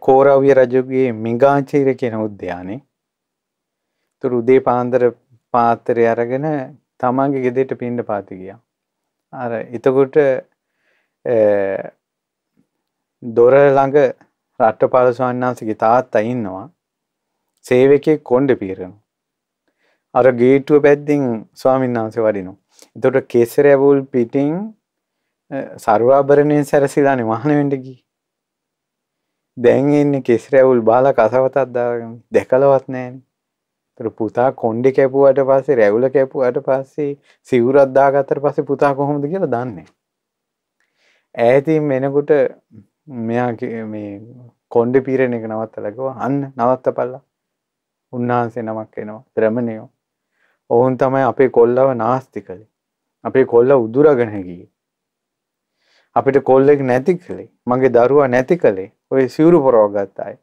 කෝරවිය රජුගේ මිගාචීර කියන උද්‍යානේ තුර උදේ පාන්දර පාත්තරය අරගෙන තමන්ගේ ගෙදෙට පින්ඩ පාති ගියා. අර එතකොට දොර ළඟ රට්ටපාල ස්වාමීන් තාත්තා ඉන්නවා. සේවකයෙක් කොණ්ඩේ පීරනවා. අර ගේට්ටුව පැද්දෙන් ස්වාමීන් වහන්සේ වඩිනවා. එතකොට කෙසර ඇවුල් පිටින් සර්වාභරණයෙන් සැරසිලානේ මහාන වෙන්න ගියේ. දැන් ඉන්නේ කෙසර ඇවුල් බාලා කසවතක් දාගෙන දැකලවත් නැහැනේ. පුතා කොන්්ඩි කැපුවට පස්සේ රැවුල කැපුවට පස්සේ සිවුරත් දාගත්තට පස්සේ පුතා කොහොමද කියලා දන්නේ. ඈතින් වෙනකොට මෙයා මේ කොන්්ඩ පීරණ එක නවත්තලකව අන්න නවත්තපල්ලා උන්වහන්සේ නමක් එනවා ද්‍රමණයෝ ඔවුන් තමයි අපේ කොල්ලව නාස්ති කළේ. අපේ කොල්ල උදුරගෙන ගියේ. අපිට කොල්ලෙක් නැති කළේ. මගේ දරුවා නැති කළේ. ඔය සිවුරු පොරව ගත්තායි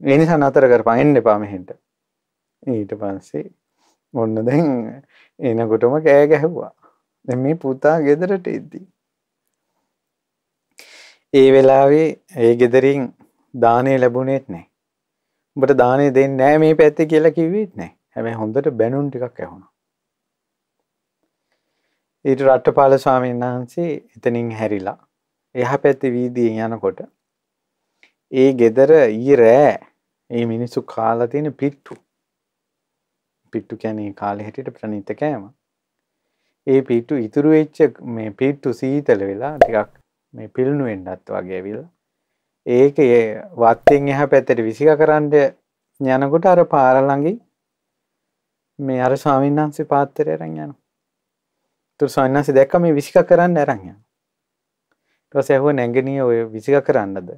එනිසා නතර කරපන්. එන්න එපා මෙහෙන්ට. ඊට පස්සේ ඔන්න දැන් එනකොටම කෑ ගැහුවා. දැන් මේ පුතා ගෙදරට එද්දී. ඒ වෙලාවේ ඒ ගෙදරින් දානය ලැබුණේත් නැහැ. උඹට දානය දෙන්නේ නැහැ මේ පැත්තේ කියලා කිව්වෙත් නැහැ. හැබැයි හොඳට බැනුම් ටිකක් ඇහුණා. ඊට රට්ටපාල ස්වාමීන් වහන්සේ එතනින් හැරිලා එහා පැත්තේ වීදියෙන් යනකොට ඒ ගෙදර ඊ රෑ ඒ මිනිස්සු කාලා තියෙන පිට්ටු. පිට්ටු කැනේ කාලෙ හැටියට ප්‍රනීත කෑම. ඒ පිට්ටු ඉතුරු වෙච්ච මේ පිට්ටු සීතල වෙලා ටිකක් මේ පිල්නු වෙන්නත් වගේ ඇවිල්ලා ඒක වත්තෙන් එහා පැත්තට විසික කරන්න යනකොට අර පාර ළඟින් මේ අර ස්වාමීන් වහන්සේ පාත්‍රය අරන් යනවා. ඒතර ස්වාමීන් වහන්සේ දැක්ක මේ විසික කරන්න අරන් යනවා. ඊට පස්සේ ඇහුවා නැගණිය ඔය විසික කරන්නද?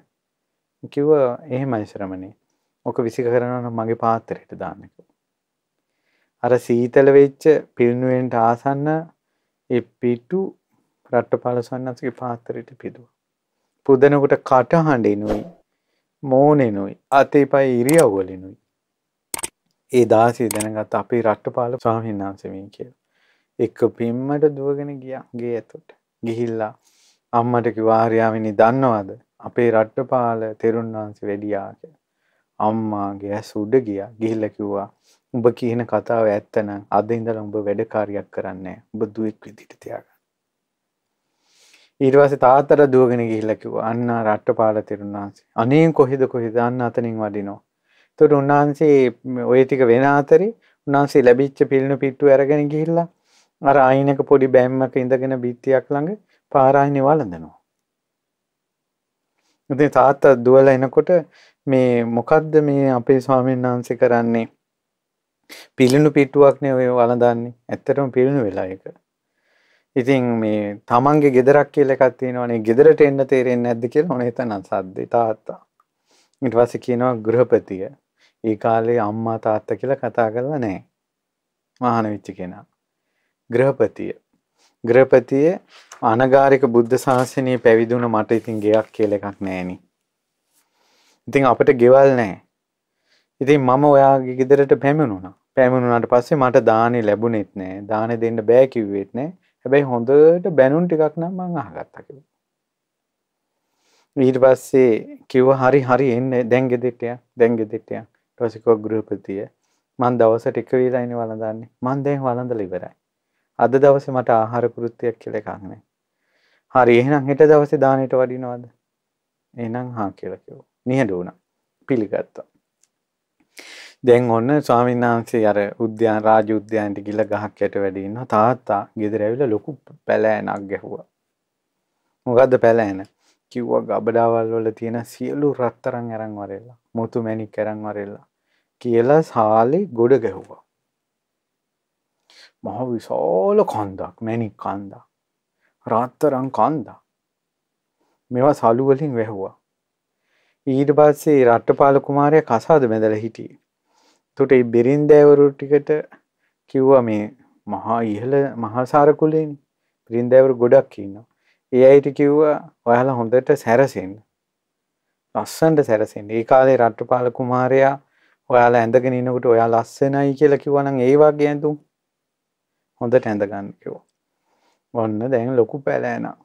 කිව්වා එහෙමයි ශ්‍රමණේ. ඔක විසික කරනවා නම් මගේ පාත්‍රයට දාන්න කිව්වා. අර සීතල වෙච්ච පිරිනුවෙන්ට ආසන්න ඒ පිටු රට්ටපාල සන්නස්ගේ පාත්තරයට පිදුව. පුදනකොට කටහඬෙනුයි මෝනෙනුයි අතේ පයි ඉරියව්වලිනුයි. ඒ දාසේ දැනගත් අපේ රට්ටපාල ස්වාමීන් වහන්සේමින් කියලා. එක්ක පිම්මට දුවගෙන ගියා ගේ ඇතුළට. ගිහිල්ලා අම්මට කිව්වා ආර්යාවිනි දන්නවද අපේ රට්ටපාල තෙරුන් වහන්සේ වැඩියා කියලා. අම්මාගේ ඇස් උඩ ගියා. ගිහිල්ලා කිව්වා උඹ කියන කතාව ඇත්තනම් අද ඉඳලා උඹ වැඩ කාර්යයක් කරන්නේ උඹ දුවෙක් විදිහට තියාගන්න. ඊට පස්සේ තාත්තට දුවගෙන ගිහිල්ලා කිව්වා අන්න රට්ටපාල තිරුණාන්සේ. අනේ කොහෙද කොහෙද අන්න අතනින් වඩිනවා. එතකොට උන්වහන්සේ ওই ටික වෙන අතරේ උන්වහන්සේ ලැබිච්ච පිළිණු පිට්ටු අරගෙන ගිහිල්ලා අර ආයිනක පොඩි බෑම්මක ඉඳගෙන බිත්තියක් ළඟ පාරායිනේ වළඳනවා. ඉතින් තාත්තා දුවලා එනකොට මේ මොකද්ද මේ අපේ ස්වාමීන් වහන්සේ කරන්නේ පිළිණු පිට්ටුවක්නේ ඔය වළඳන්නේ. ඇත්තටම පිළිණු වෙලා ඒක. ඉතින් මේ තමන්ගේ ගෙදරක් කියලා එකක් තියෙනවනේ. ගෙදරට එන්න තේරෙන්නේ නැද්ද කියලා ඔනේ එතන සද්දේ තාත්තා. ඊට පස්සේ කියනවා ගෘහපතිය. ඒ කාලේ අම්මා තාත්තා කියලා කතා කරලා නැහැ. මහාන වෙච්ච කෙනා. ගෘහපතිය. ගෘහපතිය අනගාരിക බුද්ධ ශාසනය පැවිදුණ මට ඉතින් ගෙයක් කියලා එකක් නැහෙනි. ඉතින් අපිට ගෙවල් නැහැ. ඉතින් මම ඔයාගේ ගෙදරට පැමිණුණා. පැමිණුණාට පස්සේ මට දානේ ලැබුණෙත් නෑ. දානේ දෙන්න බෑ කිව්වෙත් නෑ. හැබැයි හොඳට බැනුම් ටිකක් නම් මං අහගත්තා කිව්වා. ඊට පස්සේ කිව්වා හරි හරි එන්න දැන් ගෙදෙට්ට යන්න. දැන් ගෙදෙට්ට යන්න. ඊට පස්සේ කිව්වා ගෘහපතිය මං දවසට එක වේලා ඉන්නේ වළඳන්නේ. මං දැන් වළඳලා ඉවරයි. අද දවසේ මට ආහාර කෘත්‍යයක් කියලා එකක් නෑ. හරි එහෙනම් හෙට දවසේ දානෙට වඩිනවද? එහෙනම් හා කියලා කිව්වා. නිහඬ වුණා. පිළිගත්තා. දැන් ඔන්න ස්වාමීන් වහන්සේ අර උද්‍යාන රාජ උද්‍යානට ගිහලා ගහක් යට වැඩ ඉන්නවා තාත්තා ගෙදර ඇවිල්ලා ලොකු පැලෑනක් ගැහුවා. මොකද්ද පැලෑන? කිව්වා ගබඩාවල් වල තියෙන සියලු රත්තරන් අරන් වරෙල්ලා, මුතු මැණික් අරන් වරෙල්ලා කියලා සාලේ ගොඩ ගැහුවා. මහ විශාල කන්දක්, මැණික් කන්දක්. රත්තරන් කන්දක්. මේවා සලු වලින් වැහුවා. ඊට පස්සේ රට්ටපාල කුමාරයා කසාද බැඳලා හිටියේ. තොට බිරින්දෑවරු ටිකට කිව්වා මේ මහා ඉහළ මහාසාර කුලේනි බිරින්දෑවරු ගොඩක් ඉන්නවා ඒ අයිට කිව්වා ඔයාලා හොඳට සැරසෙන්න ලස්සනට සැරසෙන්න. ඒ කාලේ රට්ටපාල කුමාරයා ඔයාලා ඇඳගෙන ඉන්නකොට ඔයා ලස්සනයි කියලා කිව්වනම් ඒ වගේ ඇඳුම් හොඳට ඇඳ ගන්න කිව්වා. ඔන්න දැන් ලොකු පැලෑනා.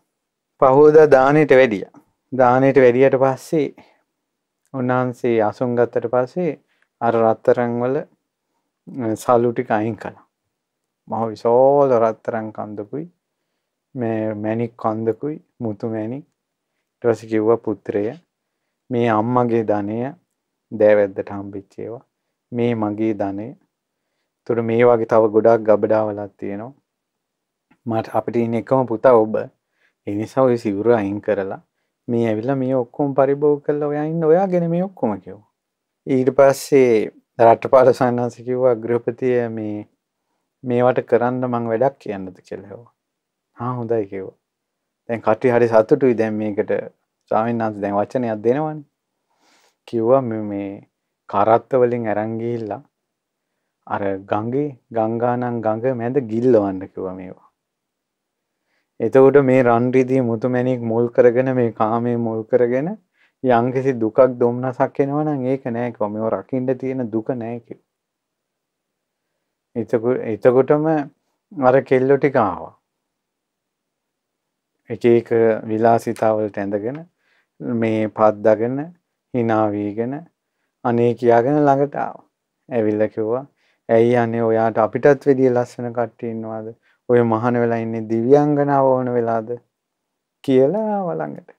පහෝදා දානෙට වැඩිය. දානෙට වැඩියට පස්සේ උන්වහන්සේ අසුන් ගත්තට පස්සේ අර රත්තරන් වල සල්ලු ටික අයින් කළා. මහ විශාල රත්තරන් කන්දකුයි මේ මැණික් කන්දකුයි මුතු මැණික් ඊට පස්සේ කිව්වා පුත්‍රය මේ අම්මගේ ධනය දෑවැද්දට හම්බෙච්ච ඒවා මේ මගේ ධනය. ඒතර මේ වගේ තව ගොඩක් ගබඩාවලක් තියෙනවා. මට අපිට ඉන්න එකම පුතා ඔබ. ඒ නිසා ওই සිවුර අයින් කරලා මේ ඇවිල්ලා මේ ඔක්කොම පරිභෝග කරලා ඔයා ඉන්න ඔයාගෙන මේ ඔක්කොම කිව්වා. ඊට පස්සේ රට්ටපාල සන්නාස කිව්වා ගෘහපතිය මේ මේවට කරන්න මං වැඩක් කියන්නද කියලා හෙව්වා. හා හොඳයි කිව්වා. දැන් කට්ටිය හරි සතුටුයි දැන් මේකට ස්වාමීන් වහන්සේ දැන් වචනයක් දෙනවනේ. කිව්වා මේ කරත්ත වලින් අරන් ගිහිල්ලා අර ගඟේ ගංගානම් ගඟ මැද ගිල්ලවන්න කිව්වා මේවා. එතකොට මේ රන් රිදී මුතුමැණික් මුල් කරගෙන මේ කාමයේ මුල් කරගෙන යම්කිසි දුකක් දුම්නසක් එනවා නම් ඒක නෑ කිව්වා. මේව රකින්න තියෙන දුක නෑ කිව්වා. එතකොට එතකොටම අර කෙල්ලෝ ටික ආවා. එක එක විලාසිතාවලට ඇඳගෙන මේ පද්දාගෙන hina වීගෙන අනේ කියාගෙන ළඟට ආවා. ඇවිල්ලා කිව්වා ඇයි අනේ ඔයාට අපිටත් වැඩිය ලස්සන කට්ටිය ඉන්නවද? ඔය මහාන වෙලා ඉන්නේ දිව්‍යාංගනාව ඕන වෙලාද? කියලා ආවා ළඟට.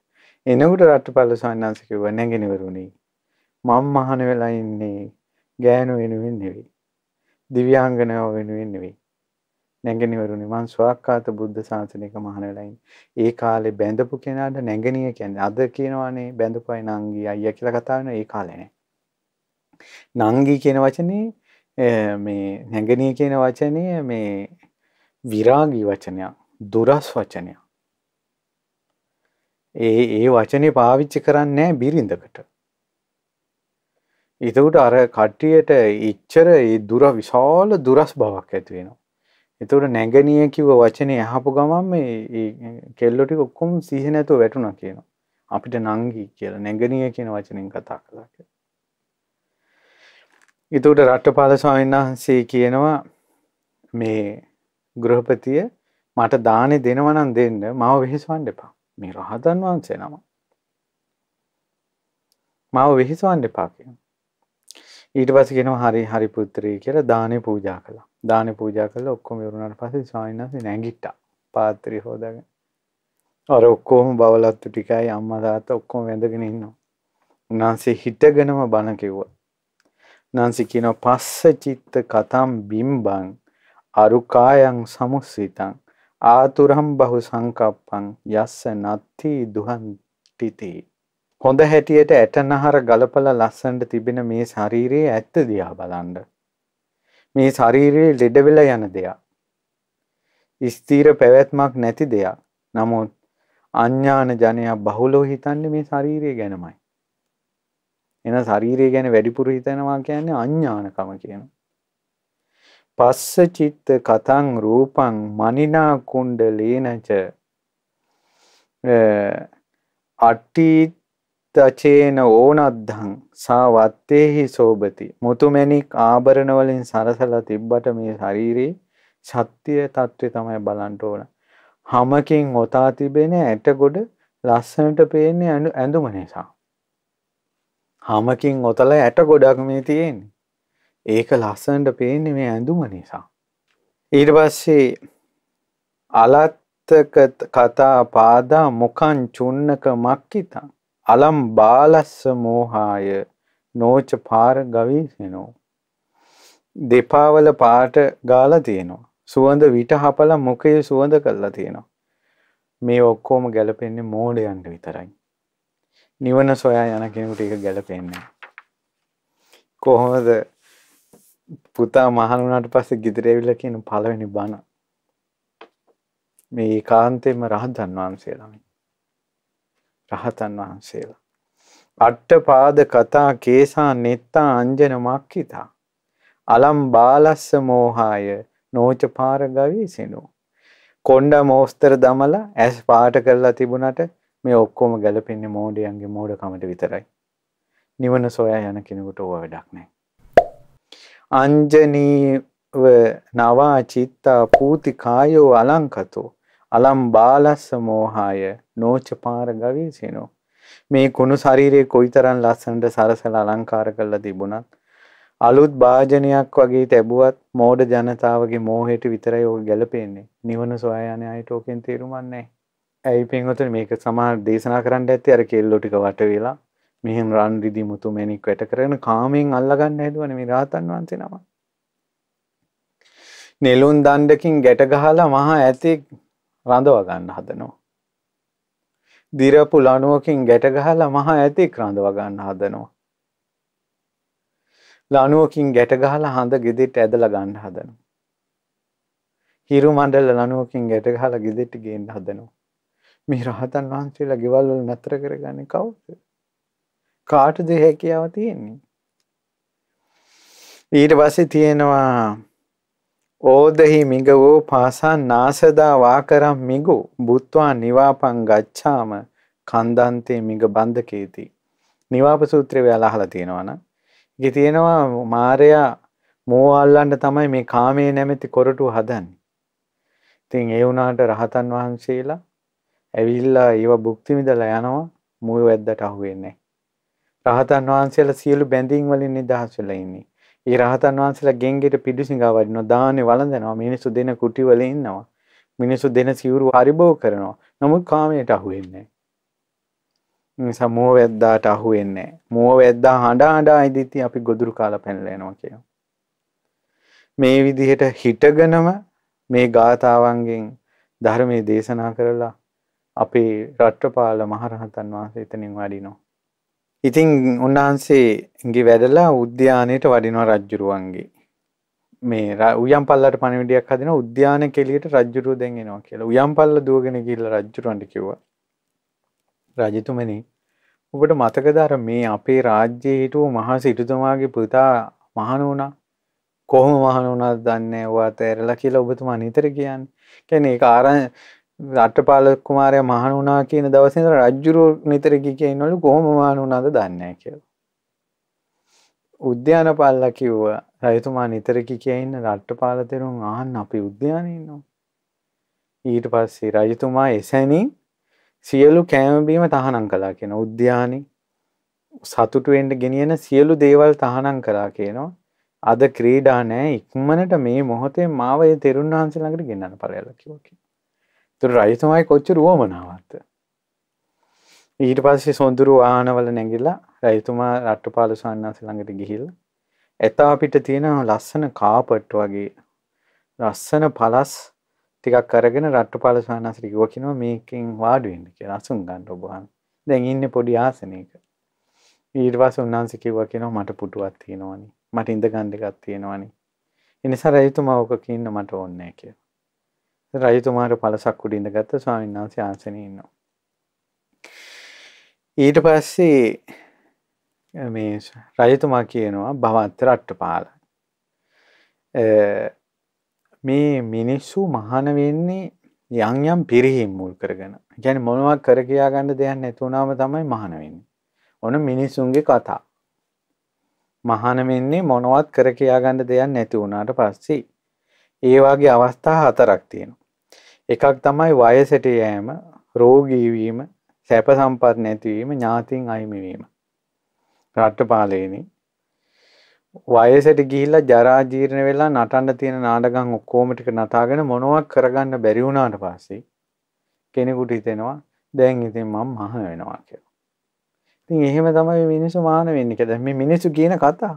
එනකොට රට්ටපල්ල සාන්නාංශ කිව්වා නැගෙනවරුනි. මම මහාන වෙලා ඉන්නේ ගෑනු වෙනුවෙන් නෙවෙයි. දිව්‍යාංගනාව වෙනුවෙන් නෙවෙයි. නැගෙනවරුනි මං ස්වාක්කාත බුද්ධ ශාසනයක මහාන වෙලා ඉන්නේ. ඒ කාලේ බැඳපු කෙනාට නැගණිය කියන්නේ අද කියනවානේ බැඳපුයි නංගි අයියා කියලා කතා වෙන ඒ කාලේ නෑ. නංගි කියන වචනේ මේ නැගණිය කියන වචනය මේ විරාගී වචනයක් දුරස් වචනයක්. ඒ ඒ වචනේ පාවිච්චි කරන්නේ නැහැ බිරිඳකට. එතකොට අර කට්ටියට ඉච්චර ඒ දුර විශාල දුරස් බවක් ඇති වෙනවා. එතකොට නැගණිය කිව්ව වචනේ අහපු ගමන් මේ කෙල්ලෝ ටික ඔක්කොම සිහි නැතුව වැටුණා කියනවා. අපිට නංගි කියලා නැගණිය කියන වචනෙන් කතා කළා කියලා. එතකොට රට්ටපාල ස්වාමීන් වහන්සේ කියනවා මේ ගෘහපතිය මට දානේ දෙනවා නම් දෙන්න මාව වෙහෙසවන්න එපා. මේ රහතන් වහන්සේ නම. මාව වෙහෙසවන්න එපා කියනවා. ඊට පස්සේ කියනවා හරි හරි පුත්‍රී කියලා දානේ පූජා කළා. දානේ පූජා කළා ඔක්කොම ඉවරුණාට පස්සේ ස්වාමීන් වහන්සේ නැගිට්ටා. පාත්‍රය හොදාගෙන. අර ඔක්කොම බවලත්තු ටිකයි අම්මා තාත්තා ඔක්කොම වැඳගෙන ඉන්නවා. උන්වහන්සේ හිටගෙනම බණ කිව්වා. උන්වහන්සේ කියනවා පස්ස චිත්ත කතම් බිම්බං අරුකායන් සමුස්සිතං ආතුරම් බහු සංකප්පං යස්ස නත්ති දුහන්ටිති හොඳ හැටියට ඇටනහර ගලපල ලස්සනට තිබෙන මේ ශරීරයේ ඇත්ත දිහා බලන්න. මේ ශරීරයේ ලෙඩ වෙලා යන දෙයක්. ස්ථීර පැවැත්මක් නැති දෙයක්. නමුත් අඥාන ජනයා බහුලව හිතන්නේ මේ ශරීරය ගැනමයි. එන ශරීරය ගැන වැඩිපුර හිතනවා කියන්නේ අඥානකම කියනවා. පස්ස චිත්ත කතං රූපං මනිනා කුණ්ඩලේනච අට්ටිතචේන ඕනද්දං සා වත්තේහි සෝබති මුතුමැණික් ආභරණ වලින් සරසලා තිබ්බට මේ ශරීරේ සත්‍ය తත්වේ තමයි බලන්න ඕන. හැමකින් ඔතා තිබෙන ඇට ගොඩ ලස්සනට පේන්නේ ඇඳුම නිසා. හැමකින් ඔතලා ඇට ගොඩක් මේ තියෙන්නේ. ඒක ලස්සනට පේන්නේ මේ ඇඳුම නිසා. ඊට පස්සේ අලත්තක කතා පාදා මුකන් චුන්නක මක්කිතං අලම් බාලස්ස මෝහාය නෝච පාර ගවීසෙනෝ දෙපාවල පාට ගාලා තියෙනවා. සුවඳ විට හපලා මුඛයේ සුවඳ කරලා තියෙනවා. මේ ඔක්කොම ගැලපෙන්නේ මෝඩයන්ට විතරයි. නිවන සොයා යන කෙනෙකුට ඒක ගැලපෙන්නේ කොහොමද පුතා මහණ වුණාට පස්සේ ගෙදර ඇවිල්ලා කියන පළවෙනි බණ? මේ ඒකාන්තයෙන්ම රහතන් වහන්සේලා රහතන් වහන්සේලා. අට්ඨපාද කතා කේසා නෙත්තා අංජන මක්කිතා අලම් බාලස්ස මෝහාය නෝච පාර ගවීසෙනෝ කොණ්ඩ මෝස්තර දමලා ඇස් පාට කරලා තිබුණට මේ ඔක්කොම ගැලපෙන්නේ මෝඩයන්ගේ මෝඩකමට විතරයි. නිවන සොයා යන කෙනෙකුට ඕව වැඩක් නැහැ. අංජනීව නවා චිත්තා පූති කායෝ අලංකතෝ. අලම් බාලස්ස මෝහාය නෝච පාර ගවීසිනෝ මේ කුණු ශරීරයේ කොයිතරම් ලස්සනට සරසලා අලංකාර කරලා තිබුණත් අලුත් භාජනයක් වගේ තැබුවත් මෝඩ ජනතාවගේ මෝහයට විතරයි ඕක ගැලපෙන්නේ. නිවන සොයා යන අයට ඕකෙන් තේරුමක් නැහැ. ඇයි පින්වතුනි මේක සමහර දේශනා කරන්න ඇත්තේ අර කෙල්ලෝ ටික වට වෙලා මෙහෙම රන් රිදි මුතු මැණික් වැට කරගෙන කාමයෙන් අල්ලගන්න හැදුවනේ මේ රාතන් වහන්සේ නම. නෙළුම් දණ්ඩකින් ගැට ගහලා මහා ඇතෙක් රඳව ගන්න හදනවා. දිරපු ලණුවකින් ගැට ගහලා මහා ඇතෙක් රඳව ගන්න හදනවා. ලණුවකින් ගැට ගහලා හඳ ගෙදෙට්ට ඇදලා ගන්න හදනවා. හිරු මණ්ඩල ලණුවකින් ගැට ගහලා ගෙදෙට්ට ගේන්න හදනවා. මේ රහතන් වහන්සේලා ගෙවල් වල නතර කරගන්නේ කවුද? කාටද හැකියාව තියෙන්නේ? ඊට පස්සේ තියෙනවා ඕදහි මිගවෝ පාසන් නාසදා වාකරම් මිගු බුත්වා නිවාපං ගච්ඡාම කන්දන්තේ මිග බන්ධකේති. නිවාප සූත්‍රය ඔයාලා අහලා තියෙනවනම් ඒකේ තියෙනවා මාරයා මෝහ අල්ලන්න තමයි මේ කාමයේ නැමැති කොරටුව හදන්නේ. ඉතින් ඒ වුණාට රහතන් වහන්සේලා ඇවිල්ලා ඒව භුක්ති විඳලා යනවා මූ වැද්දට අහු වෙන්නේ රහතන් වහන්සේලා සියලු බැඳීම් වලින් නිදහස් වෙලා ඉන්නේ. ඒ රහතන් වහන්සේලා ගෙන්ගෙට පිඩුසිඟා වඩිනවා දානේ වළඳනවා මිනිස්සු දෙන කුටි වල ඉන්නවා. මිනිස්සු දෙන සිවුරු හරිබෝ කරනවා. නමුත් කාමයට අහු වෙන්නේ නිසා මුව වැද්දාට අහු වෙන්නේ මුව වැද්දා හඬා හඬා ඉදිති අපි ගොදුරු කාලා පැනලා යනවා කියනවා. මේ විදිහට හිටගෙනම මේ ගාථාවන්ගෙන් ධර්මයේ දේශනා කරලා අපේ රට්ටපාල මහරහතන් වහන්සේ එතනින් වඩිනවා. ඉතින් උන්වහන්සේගේ වැඩලා උද්‍යානයට වඩිනවා රජ්ජුරුවන්ගේ. මේ උයම් පල්ලට පණවිඩියක් හදින උද්‍යාන කෙලියට රජ්ජුරුව දැන් එනවා කියලා. උයම් පල්ල දුවගෙන ගිහිල්ලා රජ්ජුරුවන්ට කිව්වා. රජතුමනි ඔබට මතකද අර මේ අපේ රාජ්‍යයේ හිටපු මහා සිටුතුමාගේ පුතා මහණ වුණා කොහොම මහණ වුණාද දන්නේ ඔයා තේරලා කියලා ඔබතුමා නිතර කියන්නේ. කියන්නේ ඒක ආරං රට්ටපාල කුමාරයා මහණ වුණා කියන දවසේ ඉඳලා රජුරෝ නිතර කියනවලු කොහොම මහණ වුණාද දන්නේ නැහැ කියලා. උද්‍යානපාලලා කිව්වා රජතුමා නිතර කිය ඉන්න රට්ටපාල තෙරුන් ආන්න අපි උද්‍යානයේ ඉන්නවා. ඊට පස්සේ රජතුමා එසැනින් සියලු කෑමබීම තහනම් කලා කියෙන උද්‍යානි සතුටු වෙන්ඩ ගෙනියන සියලු දේවල් තහනම් කලා කියනවා අද ක්‍රීඩා නෑ ඉක්මනට මේ මොහොතේ මාවය තෙරුන් වහන්සේළඟට ගෙන්න්න පලයල කිවකි තුර රයිතුමයි කොච්ච රුවමනාවත්ත ඊට පස්සේ සොඳුරු ආනවල නැගිල්ලා රයිතුමා රට්ටපාල සන්නස ළඟට ගිහිල් ඇතා අපිට තියෙන ලස්සන කාපට් වගේ ලස්සන පලස් ටිකක් අරගෙන රට්ටපාල ස්වාමීන් කිව්වා කියනවා මේකෙන් වාඩි වෙන්න කියලා අසුන් ගන්න ඔබ වහන්සේ. දැන් ඉන්නේ පොඩි ආසනයක. ඊට පස්සේ උන්වහන්සේ කිව්වා කියනවා මට පුටුවක් තියෙනවනේ. මට ඉඳ ගන්න එකක් තියෙනවනේ. ඒ නිසා රජතුමා ඔකක ඉන්න මට ඕනේ නැහැ කියලා. රජතුමාට පළසක් උඩ ඉඳගත්ත ස්වාමීන් වහන්සේ ආසනේ ඉන්නවා. ඊට පස්සේ මේ රජතුමා කියනවා භවත් රට්ටපාල මේ මිනිස්සු මහන වෙන්නේ යම් යම් පිරිහීම් මුල් කරගෙන. කියන්නේ මොනවක් කර කියා ගන්න දෙයක් නැතුණාම තමයි මහන වෙන්නේ. ඔන්න මිනිසුන්ගේ කතා. මහාන වෙන්නේ මොනවත් කර කියා ගන්න දෙයක් නැති වුණාට පස්සේ ඒ වගේ අවස්ථා හතරක් තියෙනවා. එකක් තමයි වයසට යෑම, රෝගී වීම, සැප සම්පත් නැතිවීම, ඥාතින් අහිමි වීම. රට්ටපාලේනේ වයසට ගිහිල්ලා ජරා ජීර්ණ වෙලා නටන්න තියෙන නාටකම් ඔක්කොම ටික නතාගෙන මොනවක් කරගන්න බැරි වුණාට පස්සේ කෙනෙකුට හිතෙනවා දැන් ඉතින් මම මහාන වෙනවා කියලා. ඉතින් එහෙම තමයි මිනිස්සු මහාන වෙන්නේ කියලා. මේ මිනිස්සු කියන කතා.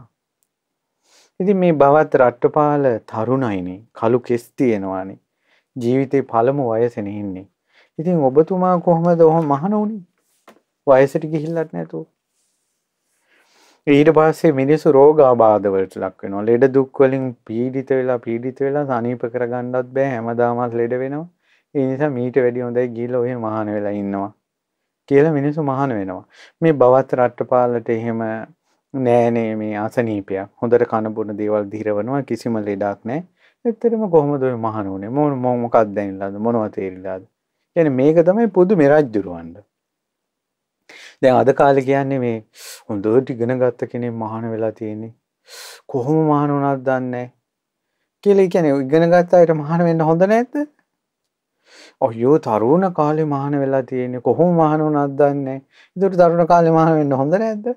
ඉතින් මේ බවත් රට්ටපාල තරුණයිනේ. කළු කෙස් තියෙනවානේ. ජීවිතේ පළමු වයසේනේ ඉන්නේ. ඉතින් ඔබතුමා කොහොමද ඔහොම මහාන වුනේ? වයසට ගිහිල්ලත් නැතුව. ඊට පස්සේ මිනිස්සු රෝගාබාධවලට ලක් වෙනවා. ලෙඩ දුක් වලින් පීඩිත වෙලා පීඩිත වෙලා සනීප කරගන්නත් බෑ හැමදාමත් ලෙඩ වෙනවා. ඒ නිසා මීට වැඩි හොඳයි ගිහලා ඔහෙ මහාන වෙලා ඉන්නවා. කියලා මිනිස්සු මහාන වෙනවා. මේ බවත් රට්ටපාලට එහෙම නෑනේ මේ අසනීපයක්. හොඳට කන බොන දේවල් දිරවනවා කිසිම ලෙඩක් නෑ. ඇත්තටම කොහොමද ඔය මහාන උනේ? මොන මොකක්ද දැනෙලාද? මොනවද තේරිලාද? කියන්නේ මේක තමයි පොදු මෙරජ්ජුරවන්න. දැන් අද කාලේ කියන්නේ මේ හොඳට ඉගෙන ගත්ත කෙනෙක් මහාන වෙලා තියෙන්නේ. කොහොම මහාන වුණාද දන්නේ නැහැ. කියලා ඒ කියන්නේ ඉගෙන ගත්ත අයට මහාන වෙන්න හොඳ නැද්ද? ඔයෝ තරුණ කාලේ මහාන වෙලා තියෙන්නේ කොහොම මහාන වුණාද දන්නේ නැහැ. ඒකට තරුණ කාලේ මහාන වෙන්න හොඳ නැද්ද?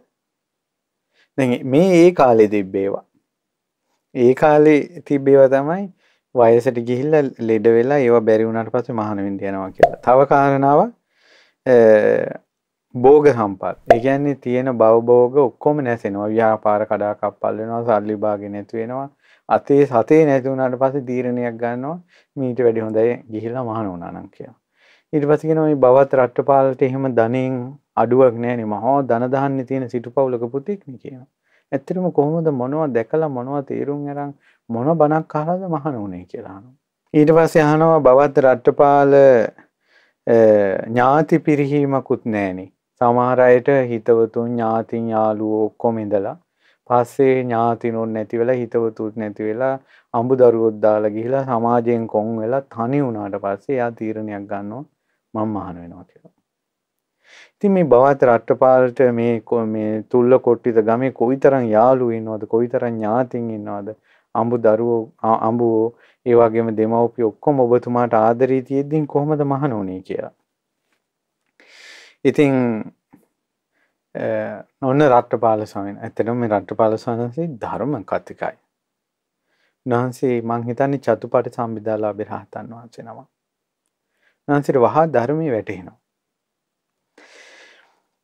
දැන් මේ ඒ කාලේ තිබ්බේවා. ඒ කාලේ තිබ්බේවා තමයි වයසට ගිහිල්ලා ලෙඩ වෙලා ඒව බැරි වුණාට පස්සේ මහාන වෙන්න යනවා කියලා. තව කාරණාවක් භෝග සම්පත්. ඒ කියන්නේ තියෙන භවභෝග ඔක්කොම නැසෙනවා. ව්‍යාපාර කඩා කප්පල් වෙනවා, සල්ලි භාගෙ නැති වෙනවා. අතේ සතේ නැති වුණාට පස්සේ තීරණයක් ගන්නවා මීට වැඩි හොඳයි ගිහිල්ලා මහාන වුණා නම් කියලා. ඊට පස්සේ කියනවා මේ බවත් රට්ටපාලට එහෙම ධනෙන් අඩුවක් නැහැනේ. මහා ධන දහන්නේ තියෙන සිටුපවුලක පුතෙක් නේ කියනවා. ඇත්තටම කොහොමද මොනවද දැකලා මොනවද තේරුම් අරන් මොන බණක් අහලාද මහාන වුනේ කියලා අහනවා. ඊට පස්සේ අහනවා බවත් රට්ටපාල ඥාති පිරිහීමකුත් නැහෙනි. සමහර අයට හිතවතුන් ඥාතින් යාළුවෝ ඔක්කොම ඉඳලා පස්සේ ඥාතිනුත් නැති වෙලා හිතවතුත් නැති වෙලා අඹ දරුවොත් දාලා ගිහිලා සමාජයෙන් කොන් වෙලා තනි වුණාට පස්සේ එයා තීරණයක් ගන්නවා මම මහාන වෙනවා කියලා. ඉතින් මේ බවත් රට්ටපාලට මේ මේ තුල්ල කොට්ටිත ගමේ කොයිතරම් යාළුවෝ ඉන්නවද කොයිතරම් ඥාතින් ඉන්නවද අඹ දරුවෝ අඹෝ ඒ වගේම දෙමව්පිය ඔක්කොම ඔබතුමාට ආදරේ තියෙද්දි කොහොමද මහාන වුනේ කියලා. ඉතින් ඔන්න රට්ටපාල ස්වාමීන් ඇත්තටම මේ රට්ටපාල ස්වාමීන්සේ ධර්ම කතිකයි. උන්වහන්සේ මං හිතන්නේ චතුපටි සම්බිදාලාභේ රහතන් වහන්සේ නම. උන්වහන්සේට වහා ධර්මයේ වැටහෙනවා.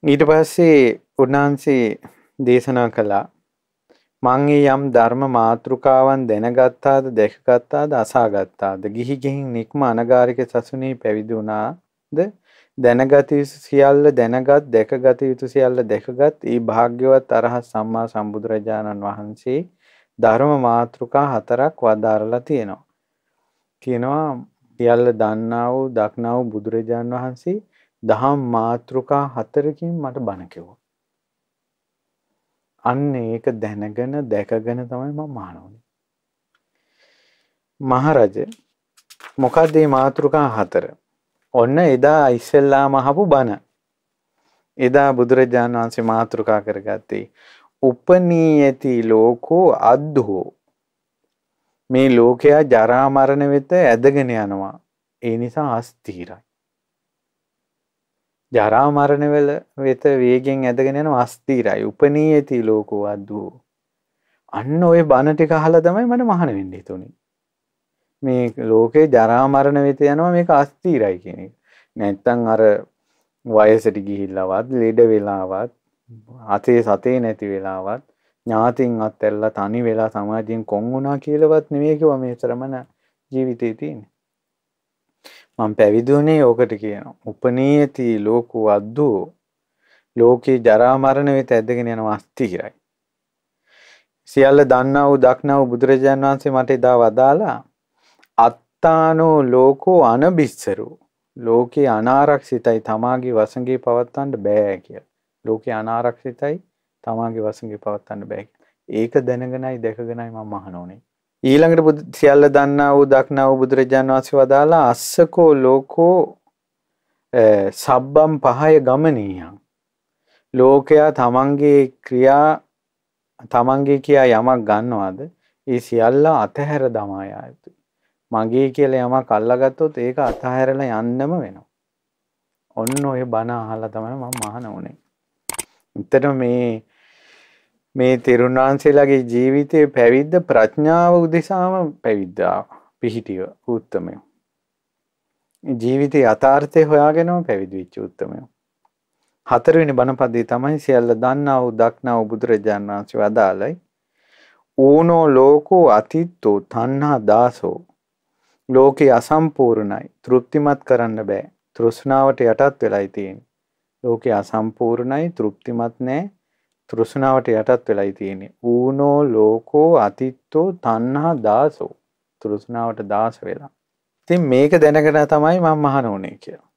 ඊට පස්සේ උන්වහන්සේ දේශනා කළා මං යම් ධර්ම මාතෘකාවන් දැනගත්තාද දැකගත්තාද අසාගත්තාද ගිහි ගෙහින් නික්ම අනගාരിക සසුනේ පැවිදි වුණාද දැනගත යුතු සියල්ල දැනගත් දැකගත යුතු සියල්ල දැකගත් ඒ භාග්‍යවත් අරහත් සම්මා සම්බුදුරජාණන් වහන්සේ ධර්ම මාතෘකා හතරක් වදාරලා තියෙනවා. කියනවා සියල්ල දන්නා වූ දක්නා වූ බුදුරජාණන් වහන්සේ දහම් මාතෘකා හතරකින් මට බණ කිව්වා. අන්න ඒක දැනගෙන දැකගෙන තමයි මම මහණුනේ. මහරජ මොකක්ද මේ මාතෘකා හතර? ඔන්න එදා ඉස්සෙල්ලාම අහපු බණ. එදා බුදුරජාණන් වහන්සේ මාතෘකා කරගත්තේ උපනීයති ලෝකෝ අද්දෝ මේ ලෝකයා ජරා මරණ වෙත ඇදගෙන යනවා. ඒ නිසා අස්තිරයි. ජරා මරණ වල වෙත වේගෙන් ඇදගෙන යනවා අස්තිරයි. උපනීයති ලෝකෝ අද්දෝ. අන්න ওই බණ ටික අහලා තමයි මට මහාන වෙන්න හිතුනේ. මේ ලෝකේ ජරා මරණ වෙත යනවා මේක අස්තීරයි කියන එක. නැත්තම් අර වයසට ගිහිල්ලවත් ලෙඩ වෙලාවත් අතේ සතේ නැති වෙලාවත් ඥාතින් අත්ඇල්ලා තනි වෙලා සමාජයෙන් කොන් වුණා කියලාවත් නෙමෙයි කිව්වා මේ ශ්‍රමණ ජීවිතේ තියෙන්නේ. මම පැවිදි වුණේ ඕකට කියනවා. උපනීයති ලෝකෝ අද්දෝ ලෝකේ ජරා මරණ වෙත ඇදගෙන යනවා අස්තිරයි. සියල්ල දන්නා වූ දක්නා වූ බුදුරජාණන් වහන්සේ මට එදා වදාලා අත්තානෝ ලෝකෝ අනබිස්සරු ලෝකේ අනාරක්ෂිතයි තමාගේ වසඟේ පවත්වන්න බෑ කියලා. ලෝකේ අනාරක්ෂිතයි තමාගේ වසඟේ පවත්වන්න බෑ ඒක දැනගෙනයි දැකගෙනයි මම අහනෝනේ. ඊළඟට සියල්ල දන්නා වූ දක්නා වූ බුදුරජාණන් වහන්සේ වදාලා අස්සකෝ ලෝකෝ සබ්බම් පහය ගමනීයන්. ලෝකයා තමන්ගේ ක්‍රියා තමන්ගේ කියා යමක් ගන්නවාද ඒ සියල්ල අතහැර දමා යා යුතුයි. මගේ කියලා යමක් අල්ලගත්තොත් ඒක අතහැරලා යන්නම වෙනවා. ඔන්න ඔය බණ අහලා තමයි මම මහාන වුනේ. ඇත්තටම මේ මේ තෙරුන් වහන්සේලාගේ ජීවිතයේ පැවිද්ද ප්‍රඥාව උදෙසාම පැවිද්දා පිහිටිය උත්තමය. ජීවිතයේ යථාර්ථය හොයාගෙනම පැවිදි වෙච්ච උත්තමය. හතරවෙනි බණපදයේ තමයි සියල්ල දන්නා වූ දක්නා වූ බුදුරජාණන් වහන්සේ වදාළයි. ඌනෝ ලෝකෝ අතිත්තෝ තණ්හා දාසෝ ලෝකේ අසම්පූර්ණයි තෘප්තිමත් කරන්න බෑ තෘෂ්ණාවට යටත් වෙලයි තියෙන්නේ ලෝකේ අසම්පූර්ණයි තෘප්තිමත් නෑ තෘෂ්ණාවට යටත් වෙලයි තියෙන්නේ. ඌනෝ ලෝකෝ අතිත්තෝ තණ්හා දාසෝ. තෘෂ්ණාවට දාස වෙලා. ඉතින් මේක දැනගෙන තමයි මම මහාන උනේ කියලා.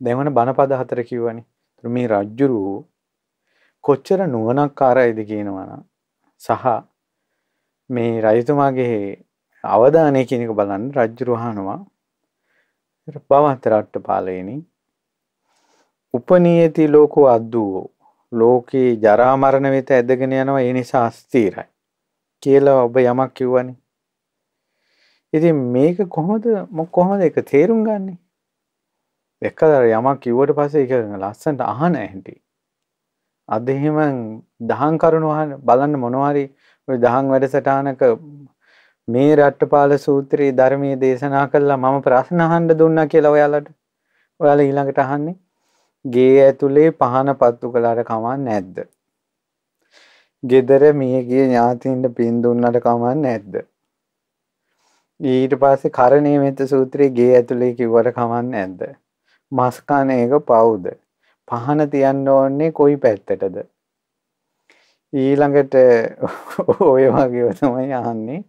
දැන් බණපද හතර කිව්වනේ. මේ රජ්ජුරු කොච්චර නුවණක්කාරයිද කියනවනම් සහ මේ රජතුමාගේ අවධානය කියන එක බලන්න රජ්ජුරු අහනවා. බවන්ත රට්ටපාලයනි උපනීයති ලෝකෝ අද්දුවෝ. ලෝකේ ජරා මරණ වෙත ඇදගෙන යනවා ඒ නිසා අස්ථිරයි කියලා ඔබ යමක් කිව්වනේ. ඉතින් මේක කොහොමද කොහොමද ඒක තේරුම් ගන්නේ? එක්කදර යමක් කිව්වට පස්සේ ඒක ලස්සනට අහන හැටි. අද එහෙම දහම් කරුණු අහන බලන්න මොනවා හරි ওই දහම් වැඩසටහනක මේ රට්ටපාල සූත්‍රයේ ධර්මයේ දේශනා කළා මම ප්‍රශ්න අහන්න දුන්නා කියලා ඔයාලට. ඔයාලා ඊළඟට අහන්නේ ගේ ඇතුලේ පහන පත්තු කළාට කමක් නැද්ද? ගෙදර මියගිය ඥාතීන්ට පින් දුන්නට කමක් නැද්ද? ඊට පස්සේ කරණීය මෙත්ත සූත්‍රයේ ගේ ඇතුලේ කිව්වට කමක් නැද්ද? මස් කන එක පවුද? පහන තියන්න ඕනේ කොයි පැත්තටද? ඊළඟට ඔය වගේ තමයි අහන්නේ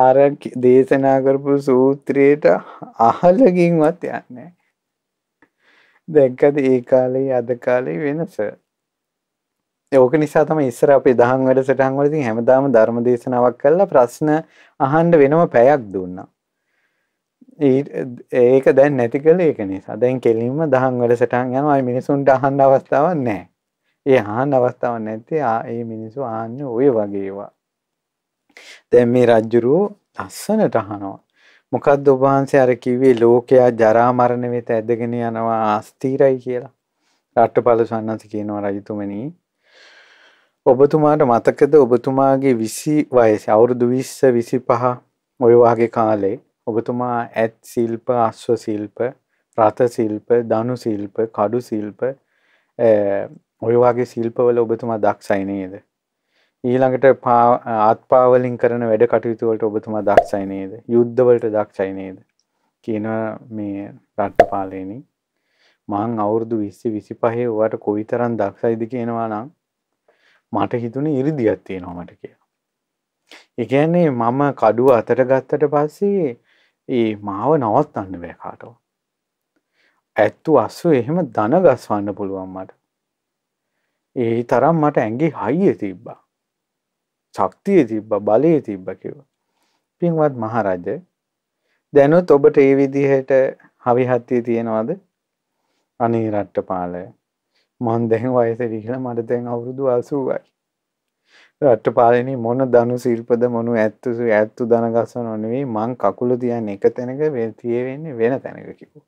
අර දේශනා කරපු සූත්‍රයට අහලකින්වත් යන්නේ දැක්කද ඒ කාලේ අද කාලේ වෙනස ඕක නිසා තමයි ඉස්සර අපේ දහම් වැඩසටහන් වලදී හැමදාම ධර්ම දේශනාවක් කළා ප්‍රශ්න අහන්න වෙනම පැයක් දුන්නා. ඒක දැන් නැති කළේ ඒක නිසා. දැන් කෙලින්ම දහම් වැඩසටහන් යනවා. අය මිනිසුන්ට අහන්න අවස්ථාවක් නැහැ. ඒ අහන්න අවස්ථාවක් නැත්තේ ඒ මිනිස්සු අහන්නේ ওই වගේ ඒවා. දැන් මේ රජ්ජුරුව ලස්සනට අහනවා. මොකද්ද ඔබ වහන්සේ අර කිව්වේ ලෝකයා ජරා මරණ වෙත ඇදගෙන යනවා අස්තිරයි කියලා. රාට්ටපාල සන්නස කියනවා රජතුමනි ඔබතුමාට මතකද ඔබතුමාගේ විසි වයස අවුරුදු විස්ස විසි පහ ඔය වගේ කාලේ ඔබතුමා ඇත් සිල්ප අස්ව සිල්ප රථ සිල්ප දනු සිල්ප කඩු සිල්ප ඔය වගේ සිල්පවල ඔබතුමා දක්ෂයි නේද ඊළඟට ආත්පාවලින් කරන වැඩ කටයුතු වලට ඔබතුමා දක්ෂයි නේද යුද්ධ වලට දක්ෂයි නේද කියන මේ රට්ටපාලේනි මං අවුරුදු 20 25 ඔයාට කොයිතරම් දක්ෂයිද කියනවා නම් මට හිතුනේ ඉරිදියක් තියෙනවා මට කියලා. ඒ කියන්නේ මම කඩුව අතට ගත්තට පස්සේ ඒ මාව නවත්තන්න බෑ කාටවත්. ඇත්තු අස්සු එහෙම දන ගස්වන්න පුළුවන් මට. ඒ තරම් මට ඇඟේ හයිය තිබ්බා. ශක්තිය තිබ්බා බලය තිබ්බා කිව්වා. පින්වත් මහරජ දැනුත් ඔබට ඒ විදිහට හවිහත්තිය තියෙනවද? අනේ රට්ටපාලය මන් දැන් වයසට ගිහිල්ලා මට දැන් අවුරුදු 80යි. රට්ටපාලනේ මොන ධනු ශිල්පද මොනු ඇත්තු ඇත්තු ධන ගස්සනව නෙවෙයි මං කකුල තියන්නේ එක තැනක තියේ වෙන්නේ වෙන තැනක කිව්වා.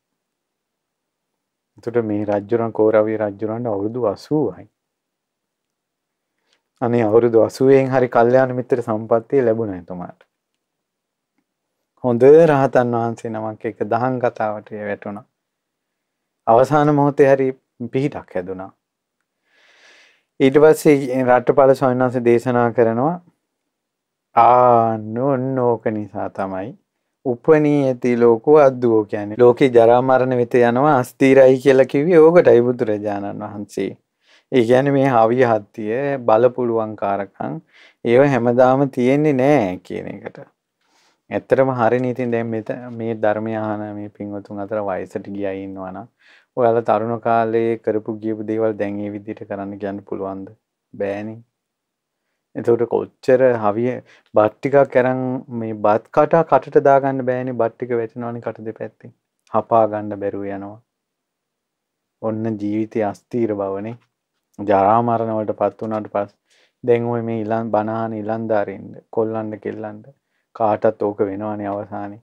එතකොට මේ රජුරන් කෝරවි රජුරන්ට අවුරුදු 80යි. අනේ අවුරුදු 80න් හරි කල්යාණ මිත්‍ර සම්පත්තිය ලැබුණා එතුමාට. හොඳ රහතන් වහන්සේ නමක් එක දහම් කතාවට වැටුණා. අවසාන මොහොතේ හරි පිහිටක් හැදුනා. ඊට පස්සේ රට්ටපාල ස්වාමීන් වහන්සේ දේශනා කරනවා ආන්න ඔන්න ඕක නිසා තමයි උපනීයති ලෝකෝ අද්දුවෝ කියන්නේ ලෝකේ ජරා මරණ වෙත යනවා අස්තිරයි කියලා කිව්වේ ඕකටයි බුදුරජාණන් වහන්සේ. ඒ කියන්නේ මේ හවිය හත්තිය බල පුළුවන් කාරකම් ඒව හැමදාම තියෙන්නේ නෑ කියන එකට. ඇත්තටම හරිනේ ඉතින් දැන් මේ ධර්මය අහන මේ පින්වතුන් අතර වයසට ගියා ඉන්නවා නම් ඔයාලා තරුණ කාලේ කරපු ගියපු දේවල් දැන් ඒ විදිහට කරන්න කියන්න පුළුවන්ද? බෑනේ. එතකොට කොච්චර හවිය බත් ටිකක් අරන් මේ බත් කට කටට දාගන්න බෑනේ බත් ටික වැටෙනවනේ කට දෙපැත්තෙන්. හපා ගන්න බැරුව යනවා. ඔන්න ජීවිතයේ අස්තීර බවනේ. ජරා මරණ වලට පත් වුණාට පස්සේ දැන් ඔය මේ ඉලන් බනහන ඉලන්දාරින්ද කොල්ලන්ද කෙල්ලන්ද කාටත් ඕක වෙනවනේ අවසානයේ.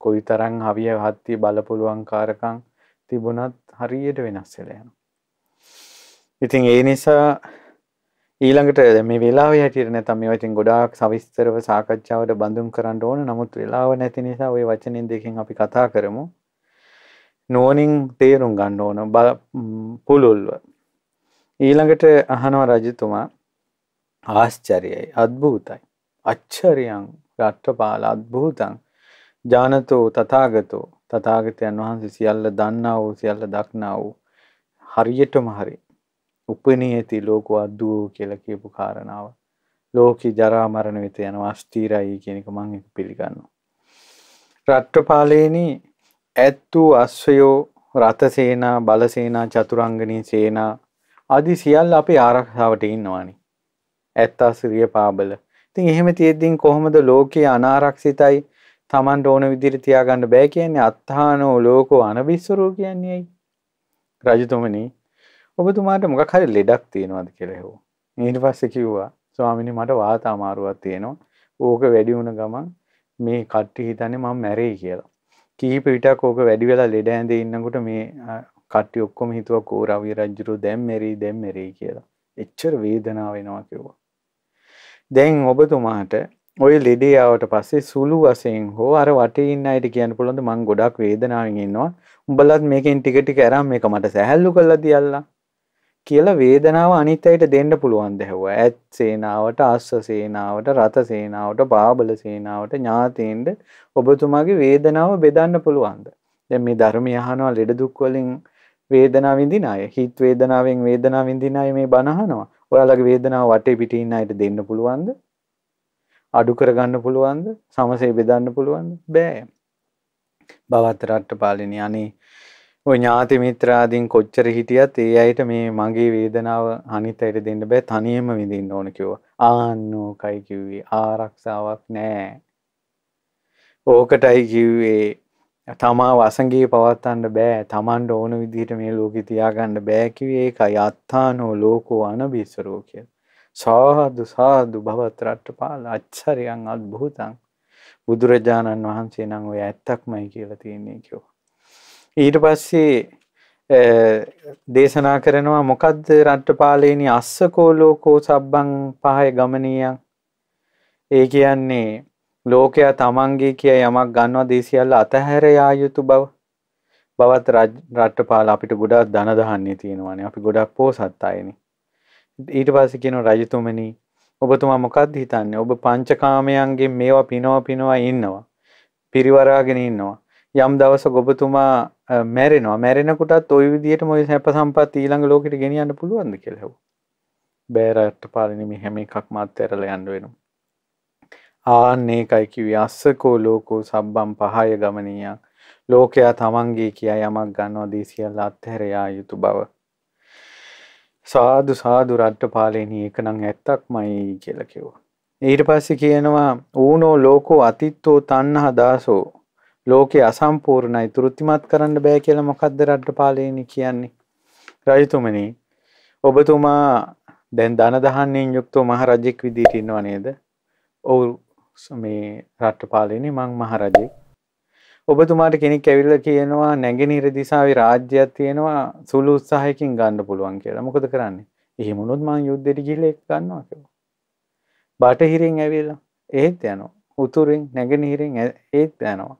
කොයිතරම් හවිය හත්ති බලපුලුවන් කාරකම් තිබුණත් හරියට වෙනස් වෙලා යනවා. ඉතින් ඒ නිසා ඊළඟට මේ වෙලාවේ හැටියට නැත්නම් මේවා ඉතින් ගොඩාක් සවිස්තරව සාකච්ඡාවට බඳුන් කරන්න ඕන. නමුත් වෙලාව නැති නිසා ওই වචනෙන් දෙකෙන් අපි කතා කරමු. නෝනින් තේරුම් ගන්න ඕන පුළුල්ව. ඊළඟට අහනවා රජතුමා ආශ්චර්යයි අద్භූතයි. අච්චරියං රට්ටපාල අద్භූතං ජානතෝ තථාගතෝ. තථාගතයන් වහන්සේ සියල්ල දන්නා වූ සියල්ල දක්නා වූ හරියටම හරි උපනීයති ලෝකෝ අද්දුවෝ කියලා කියපු කාරණාව. ලෝකේ ජරා මරණ වෙත යනවා අස්තිරයි කියන එක මම ඒක පිළිගන්නවා. රට්ටපාලේනි ඇත්තු අශ්වයෝ රත සේනා බල සේනා චතුරංගනී සේනා ආදි සියල්ල අපේ ආරක්ෂාවට ඉන්නවානේ ඇත්තාසිරිය පාබල ඉතින් එහෙම තියෙද්දී කොහොමද ලෝකේ අනාරක්ෂිතයි Tamanට ඕන විදිහට තියාගන්න බෑ කියන්නේ අත්තානෝ ලෝකෝ අනබිස්සරෝ කියන්නේ ඇයි? රජතුමනි ඔබතුමාට මොකක් හරි ලෙඩක් තියෙනවද කියලා හෙව්වා. ඊට පස්සේ කිව්වා ස්වාමිනී මට වාත අමාරුවක් තියෙනවා. ඕක වැඩි වුණ ගමන් මේ කට්ටිය හිතන්නේ මම මැරෙයි කියලා. කීප විටක් ඕක වැඩි වෙලා ලෙඩ ඇඳේ ඉන්නකොට මේ කට්ටිය ඔක්කොම හිතුවා කෝ රවි රජුරු දැන් මෙරි දැන් මෙරි කියලා. එච්චර වේදනාව වෙනවා කිව්වා. දැන් ඔබතුමාට ඔය ලෙඩේ ආවට පස්සේ සුළු වශයෙන් හෝ අර වටේ ඉන්න අයට කියන්න පුළුවන්ද මං ගොඩක් වේදනාවෙන් ඉන්නවා. උඹලත් මේකෙන් ටික ටික අරන් මේක මට සැහැල්ලු කරලා තියල්ලා. කියලා වේදනාව අනිත් අයට දෙන්න පුළුවන් දැහුවා. ඇත් සේනාවට, අස්ස සේනාවට, රත සේනාවට, බාබල සේනාවට, ඥාතීන්ට ඔබතුමාගේ වේදනාව බෙදන්න පුළුවන්ද? දැන් මේ ධර්මය අහනවා ලෙඩ දුක් වලින් වේදනාව විඳින අය, හිත වේදනාවෙන් වේදනාව විඳින අය මේ බණ අහනවා. ඔයාලගේ වේදනාව වටේ පිටින් ඉන්න අයට දෙන්න පුළුවන්ද? අඩු කරගන්න පුළුවන්ද? සමසේ බෙදන්න පුළුවන්ද? බෑ. බවත් රට්ටපාලිනී අනේ ඔය ඥාති මිත්‍රාදීන් කොච්චර හිටියත් ඒ අයට මේ මගේ වේදනාව අනිත් අයට දෙන්න බෑ තනියම විඳින්න ඕන කිව්වා. ආන්නෝකයි කිව්වේ ආරක්ෂාවක් නෑ. ඕකටයි කිව්වේ තමා වසඟේ පවත්වන්න බෑ. Tamanට ඕන විදිහට මේ ලෝකෙ තියාගන්න බෑ කිව්වේ ඒකයි අත්තානෝ ලෝකෝ අනබිසරෝ කියලා. සාදු සාදු භවත් රට්ටපාල අච්චරියන් අద్භූතං බුදුරජාණන් වහන්සේ නම් ඔය ඇත්තක්මයි කියලා තියෙන්නේ කිව්වා. ඊට පස්සේ දේශනා කරනවා මොකද්ද රට්ටපාලේනි අස්සකෝ ලෝකෝ සබ්බං පහය ගමනීයන් ඒ කියන්නේ ලෝකයා තමන්ගේ කිය යමක් ගන්නවා දේසිියල්ල අතහැර යා යුතු බව. බවත් රට්ටපාල අපිට ගොඩක් දනදහන්නේ තියෙනවානේ. අපි ගොඩක් පෝසත් අයන. ඊට පස්සකෙන රජතුමනි ඔබතුමා මොකක්ද හිතන්න? ඔබ පංචකාමයන්ගේ මේවා පිනවා පිනවා ඉන්නවා. පිරිවරාගෙන ඉන්නවා. යම් දවස ගොබතුමා මැරෙනවා. මැරෙනකුටත් ඔය විදියට මොයි සැප සම්පත් ඊළඟ ලෝකට ගෙනියන්න පුළුවන්ද කෙලෙව බෑරට්ට පාලනම හැම එකක් මත් ඇරල යන්න වෙනවා. ආන්න ඒකයි කිව්වේ අස්සකෝ ලෝකෝ සබ්බම් පහය ගමනියක්. ලෝකයා තමන්ගේ කියා යමක් ගන්නවා දී සියල්ල අත්හැර යා යුතු බව. සාදු සාදු රට්ටපාලේනි ඒක නම් ඇත්තක්මයි කියලා කිව්වා. ඊට පස්සේ කියනවා ඌනෝ ලෝකෝ අතිත්තෝ තණ්හා දාසෝ ලෝකේ අසම්පූර්ණයි තෘප්තිමත් කරන්න බෑ කියලා මොකද්ද රට්ටපාලේනි කියන්නේ රජතුමනි ඔබතුමා දැන් ධන දහන්නේන් යුක්තව මහරජෙක් විදිහට ඉන්නව නේද ඔව් මේ රට්ටපාලේනි මං මහරජෙක් ඔබතුමාට කෙනෙක් ඇවිල්ලා කියනවා නැගෙනහිර දිසාවේ රාජ්‍යයක් තියෙනවා සුළු උත්සාහයකින් ගන්න පුළුවන් කියලා. මොකද කරන්නේ? එහෙම වුණොත් මං යුද්ධෙට ගිහලා එක් ගන්නවා කියලා. බටහිරින් ඇවිල්ලා ඒත් යනවා. උතුරින් නැගෙනහිරින් ඒත් යනවා.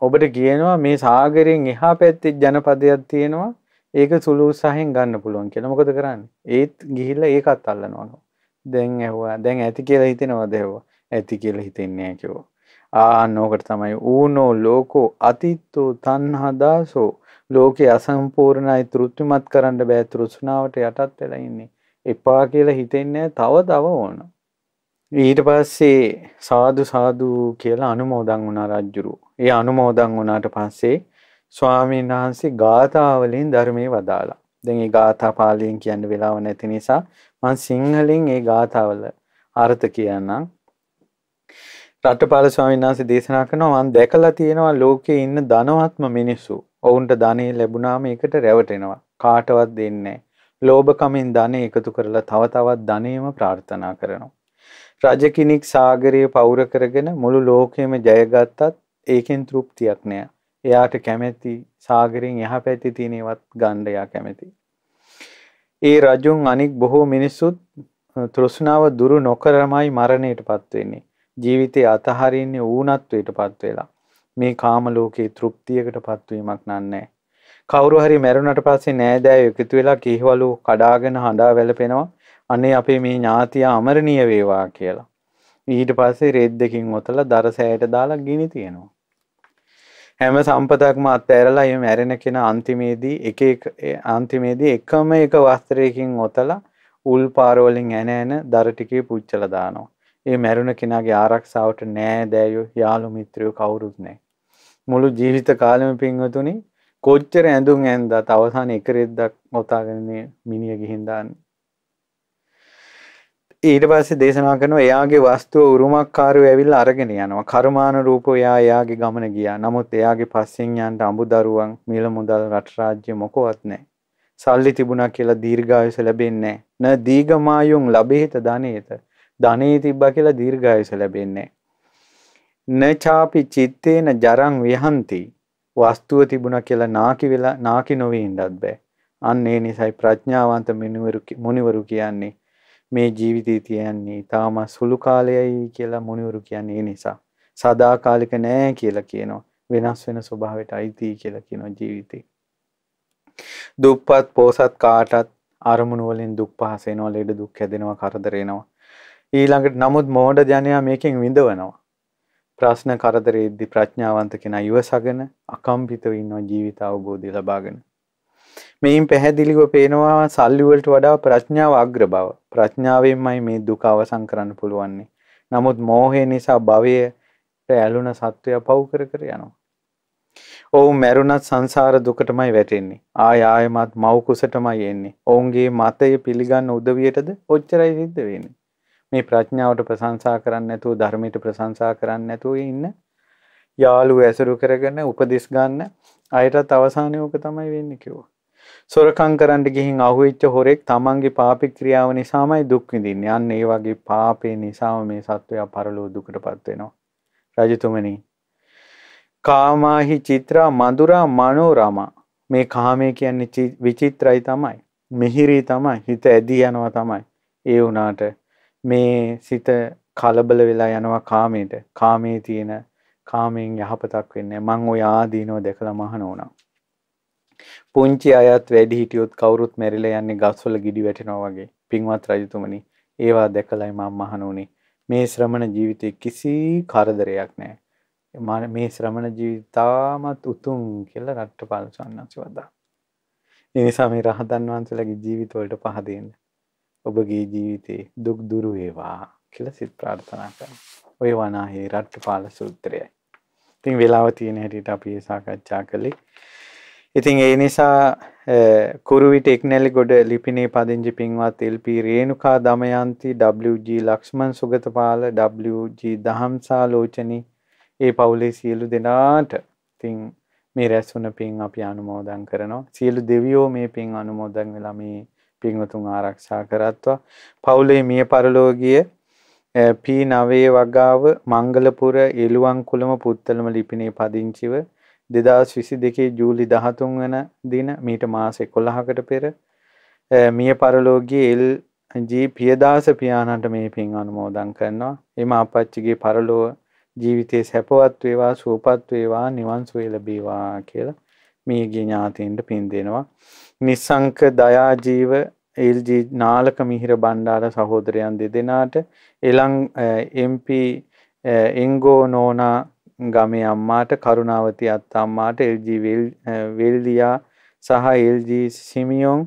ඔබට කියනවා මේ සාගරයෙන් එහා පැත්තේ ජනපදයක් තියෙනවා ඒක සුළු උත්සාහයෙන් ගන්න පුළුවන් කියලා. මොකද කරන්නේ? ඒත් ගිහිල්ලා ඒකත් අල්ලනවා. දැන් ඇහුවා. දැන් ඇති කියලා හිතෙනවද ඇහුවා. ඇති කියලා හිතෙන්නේ නැහැ කිව්වා. ආන්න ඕකට තමයි ඌනෝ ලෝකෝ අතිත්තෝ තණ්හා දාසෝ ලෝකේ අසම්පූර්ණයි තෘප්තිමත් කරන්න බෑ තෘෂ්ණාවට යටත් වෙලා ඉන්නේ. එපා කියලා හිතෙන්නේ තව තව ඕන. ඊට පස්සේ සාදු සාදු කියලා අනුමෝදන් වුණා රජ්ජුරුවෝ. ඒ අනුමෝදන් වුණාට පස්සේ ස්වාමීන් වහන්සේ ගාථාවලින් ධර්මයේ වදාලා. දැන් මේ ගාථා පාලියෙන් කියන්න වෙලාව නැති නිසා මම සිංහලෙන් මේ ගාථාවල අර්ථ කියන්නම්. රටපාල ස්වාමීන් වහන්සේ දේශනා කරනවා මම දැකලා තියෙනවා ලෝකේ ඉන්න ධනවත්ම මිනිස්සු. ඔවුන්ට ධනෙ ලැබුණාම ඒකට රැවටෙනවා. කාටවත් දෙන්නේ නැහැ. ලෝභකමින් ධනෙ එකතු කරලා තව තවත් ධනෙම ප්‍රාර්ථනා කරනවා. රජ කෙනෙක් සාගරය පවුර කරගෙන මුළු ලෝකෙම ජයගත්තත් ඒකෙන් තෘප්තියක් නෑ. එයාට කැමැති සාගරෙන් එහා පැත්තේ තියෙන ඒවත් ගන්න එයා කැමැති. ඒ රජුන් අනික් බොහෝ මිනිස්සුත් තෘෂ්ණාව දුරු නොකරමයි මරණයටපත් වෙන්නේ. ජීවිතේ අතහරින්නේ ඌනත්වයටපත් වෙලා. මේ කාම ලෝකේ තෘප්තියකටපත් වීමක් නන්නේ. කවුරු හරි මැරුණට පස්සේ නෑදෑයෝ එකතු වෙලා කිහිවලු කඩාගෙන හඬා වැළපෙනවා. අනේ අපේ මේ ඥාතියා අමරණීය වේවා කියලා. ඊට පස්සේ රෙද්දකින් ඔතලා දර සෑයට දාලා ගිනි තියනවා. හැම සම්පතක්ම අත්ඇරලා එම මැරෙන කෙනා අන්තිමේදී එක එක අන්තිමේදී එකම එක වස්ත්‍රයකින් ඔතලා උල් පාරවලින් ඇන ඇන දර ටිකේ පුච්චලා දානවා. ඒ මැරුණ කෙනාගේ ආරක්ෂාවට නෑ දෑයෝ යාළු මිත්‍රයෝ කවුරුත් නෑ. මුළු ජීවිත කාලෙම පින්වතුනි කොච්චර ඇඳුම් ඇන්දත් අවසාන එක රෙද්දක් ඔතාගෙන මිනිය ගිහින් දාන්නේ. ඊට පස්සේ දේශනා කරනවා එයාගේ වස්තුව උරුමකාරයෝ ඇවිල්ලා අරගෙන යනවා. කර්මාන රූපෝ එයා එයාගේ ගමන ගියා. නමුත් එයාගේ පස්සෙන් යන්න අඹදරුවන් මිල මුදල් රට රාජ්‍ය මොකවත් නැහැ. සල්ලි තිබුණා කියලා දීර්ඝායුෂ ලැබෙන්නේ නැහැ. න දීගමායුන් ලැබෙහිත ධනේත. ධනේ තිබ්බා කියලා දීර්ඝායුෂ ලැබෙන්නේ නැහැ. න චාපි චිත්තේන ජරං විහන්ති. වස්තුව තිබුණා කියලා නාකි වෙලා නාකි නොවේ ඉඳත් බෑ. අන්න ඒ නිසයි ප්‍රඥාවන්ත මුනිවරු කියන්නේ මේ ජීවිතේ තියන්නේ තාම සුළු කාලයයි කියලා මුනිවරු කියන්නේ ඒ නිසා. සදාකාලික නෑ කියලා කියනවා. වෙනස් වෙන ස්වභාවයට අයිති කියලා කියනවා ජීවිතේ. දුප්පත් පෝසත් කාටත් අරමුණු වලින් දුක් පහස එනවා, ලෙඩ දුක් හැදෙනවා, කරදර එනවා. ඊළඟට නමුත් මෝඩ ජනයා මේකෙන් විඳවනවා. ප්‍රශ්න කරදරෙද්දි ප්‍රඥාවන්ත කෙනා ඉවසගෙන අකම්පිතව ඉන්නවා ජීවිත අවබෝධය ලබාගෙන. මෙයින් පැහැදිලිව පේනවා සල්ලි වලට වඩා ප්‍රඥාව අග්‍ර බව. ප්‍රඥාවෙන්මයි මේ දුක අවසන් කරන්න පුළුවන්නේ. නමුත් මෝහය නිසා භවයට ඇලුන සත්වයා පව් කර කර යනවා. ඔවුන් මැරුණත් සංසාර දුකටමයි වැටෙන්නේ. ආය ආයමත් මව් කුසටමයි එන්නේ. ඔවුන්ගේ මතය පිළිගන්න උදවියටද ඔච්චරයි සිද්ධ වෙන්නේ. මේ ප්‍රඥාවට ප්‍රශංසා කරන්න නැතුව ධර්මයට ප්‍රශංසා කරන්න නැතුව ඉන්න යාළුවෝ ඇසුරු කරගෙන උපදෙස් ගන්න අයටත් අවසානයේ ඕක තමයි වෙන්නේ කිව්වා. සොරකම් කරන්න ගිහින් අහුවෙච්ච හොරෙක් තමන්ගේ පාප ක්‍රියාව නිසාමයි දුක් විඳින්නේ. අන්න ඒ වගේ පාපේ නිසාම මේ සත්වයා පරලෝ දුකටපත් වෙනවා. රජතුමනි කාමාහි චිත්‍රා මధుරා මනෝරමා මේ කාමය කියන්නේ විචිත්‍රයි තමයි. මිහිරි තමයි. හිත ඇදී යනවා තමයි. ඒ වුණාට මේ සිත කලබල වෙලා යනවා කාමයට. කාමයේ තියෙන කාමයෙන් යහපතක් වෙන්නේ. මං ඔය ආදීනෝ දැකලා මහන වුණා. පුංචි අයත් වැඩි හිටියොත් කවුරුත් මැරිලා යන්නේ ගස්වල ගිඩි වැටෙනවා වගේ. පින්වත් රජතුමනි, ඒවා දැකලයි මම මහණුනේ. මේ ශ්‍රමණ ජීවිතේ කිසි කරදරයක් නැහැ. මේ ශ්‍රමණ ජීවිතාමත් උතුම් කියලා රට්ටපාල සන්නස් වදා. ඒ නිසා මේ රහතන් වහන්සේලාගේ ජීවිතවලට පහදින්න. ඔබගේ ජීවිතේ දුක් දුරු වේවා කියලා සිත ප්‍රාර්ථනා කරනවා. ඔය වනාහි රට්ටපාල සූත්‍රයයි. ඉතින් වෙලාව තියෙන හැටියට අපි සාකච්ඡා කළේ ඉතින් ඒ නිසා කුරුවිට එක්නැලි ගොඩ ලිපිනේ පදිංචි පින්වත් LP Renuka Damayanthi WG Lakshman Sugathapala WG Dahamsa ලෝචනී ඒ පවුලේ සියලු දෙනාට ඉතින් මේ රැස් වුණ පින් අපි අනුමෝදන් කරනවා සියලු දෙවියෝ මේ පින් අනුමෝදන් වෙලා මේ පින්වතුන් ආරක්ෂා කරත්වා. පවුලේ මිය පරලෝකීය පී නවයේ වගාව මංගලපුර එළුවන් කුලම පුත්තලම ලිපිනේ පදිංචිව දෙදස් විසි දෙකේ ජූලි දහතුන් වන දින මීට මාස එකොල්ලහකට පෙර මිය පරලෝගගේ එල් ජී පියදාස පියාණන්ට මේ පින් අනුමෝදන් කරනවා. එම අපච්චිගේ පරලෝව ජීවිතයේ සැපවත් වේවා සුවපත් වේවා නිවන් සුවය ලැබේවා කියලා මේගේ ඥාතීන්ට පින් දෙනවා. නිස්සංක දයාජීව එල්ජී නාලක මිහිර බණ්ඩාර සහෝදරයන් දෙදෙනාට එලං MP එංගෝ නෝනා ගමේ අම්මාට කරුණාවති අත්තම්මාට එල්ජී වෙල්දියා සහ එල්ජී සිමියොන්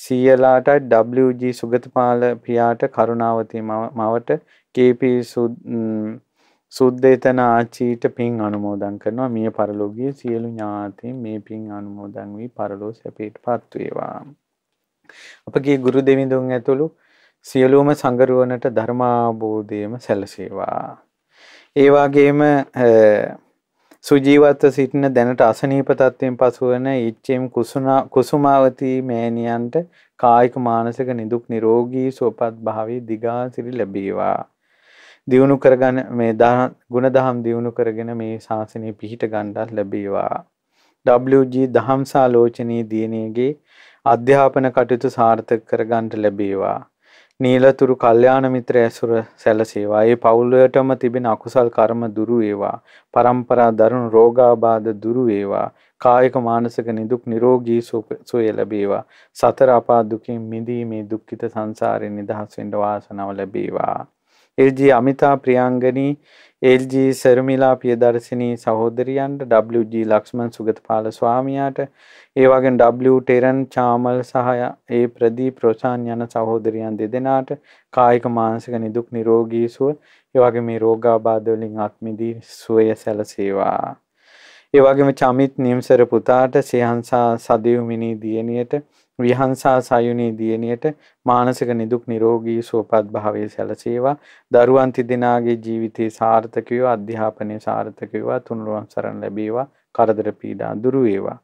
සියලාට WG සුගතපාල පියාට කරුණාවති මවට කේපී සුද්දේතන ආචීට පින් අනුමෝදන් කරනවා මිය පරලෝකයේ සියලු ඥාතීන් මේ පින් අනුමෝදන් වී පරලෝ සැපයට පත්වේවා. අපගේ ගුරු දෙවිඳුන් ඇතුළු සියලුම සංගරුවනට ධර්මාබෝධයම සැලසේවා. ඒ වගේම සුජීවත්ව සිටින දැනට අසනීප තත්ත්වයෙන් පසුවන ඉච්චෙම් කුසුමාවතී මෑණියන්ට කායික මානසික නිදුක් නිරෝගී සුවපත් භාවයේ දිගාසිරි ලැබේවා. දියුණු කරගන්න මේ ගුණදහම් දියුණු කරගෙන මේ ශාසනය පිහිට ගන්නත් ලැබේවා. WG දහම්සා ලෝචනී දියණියගේ අධ්‍යාපන කටයුතු සාර්ථක කරගන්නට ලැබේවා. නීලතුරු කල්යාණ මිත්‍ර ඇසුර සැලසේවා. ඒ පවුලටම තිබෙන අකුසල් කර්ම දුරු වේවා. પરම්පරා දරුණු රෝගාබාධ දුරු වේවා. කායික මානසික නිදුක් නිරෝගී සුවය ලැබේවා. සතර අපා දුකින් මිදී මේ දුක්ඛිත සංසාරයෙන් නිදහස් වෙන්න වාසනාව ලැබේවා. L G Amitha Priyangani L G Sharmila Priyadarshini සහෝදරියන්ට WG Lakshman Sugathapala ස්වාමියාට ඒ වගේම W ටෙරන් චාමල් සහ ඒ ප්‍රදීප් රොෂාන් යන සහෝදරියන් දෙදෙනාට කායික මානසික නිදුක් නිරෝගී සුව ඒ වගේම මේ රෝගාබාධ වලින් අත් මිදී සුවය සැලසේවා. ඒ වගේම චමිත් නිම්සර පුතාට සියහන්සා සදිව්මිනී දියණියට විහංසා සයුනී දියණියට මානසික නිදුක් නිරෝගී සුවපත් භාවය සැලසේවා. දරුවන් තිදෙනාගේ ජීවිතේ සාර්ථක වේවා, අධ්‍යාපනයේ සාර්ථක වේවා, තුනුරුවන් සරණ ලැබේවා. කරදර පීඩා දුරු වේවා.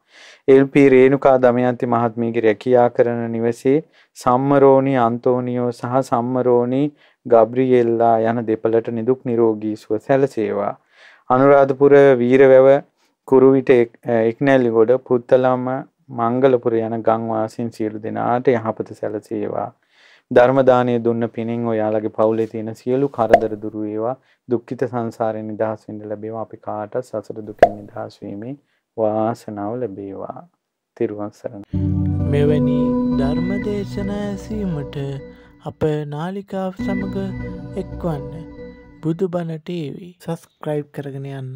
එල්.පී. රේණුකා දමයන්ති මහත්මියගේ රැකියා කරන නිවසේ සම්මරෝණී අන්තෝනියෝ සහ සම්මරෝණී ගබ්‍රියෙල්ලා යන දෙපළට නිදුක් නිරෝගී සුව සැලසේවා. අනුරාධපුර වීරවැව කුරුවිට එක්නැල්ලිගොඩ පුත්තලම මංගලපුර යන ගංවාසින් සියලු දෙනාට යහපත සැලසේවා. ධර්ම දානය දුන්න පිණින් ඔයාලගේ පවුලේ තියෙන සියලු කරදර දුරු වේවා. දුක්ඛිත සංසාරයෙන් නිදහස් වෙන්න ලැබේවා. අපි කාටත් සසර දුකෙන් නිදහස් වීමේ වාසනාව ලැබේවා. තිරුවන් සරණයි.
මෙවැනි ධර්ම දේශනා ඇසීමට අප නාලිකාව සමග එක්වන්න. බුදුබණ TV සස්ක්‍රයිබ් කරගෙන යන්න.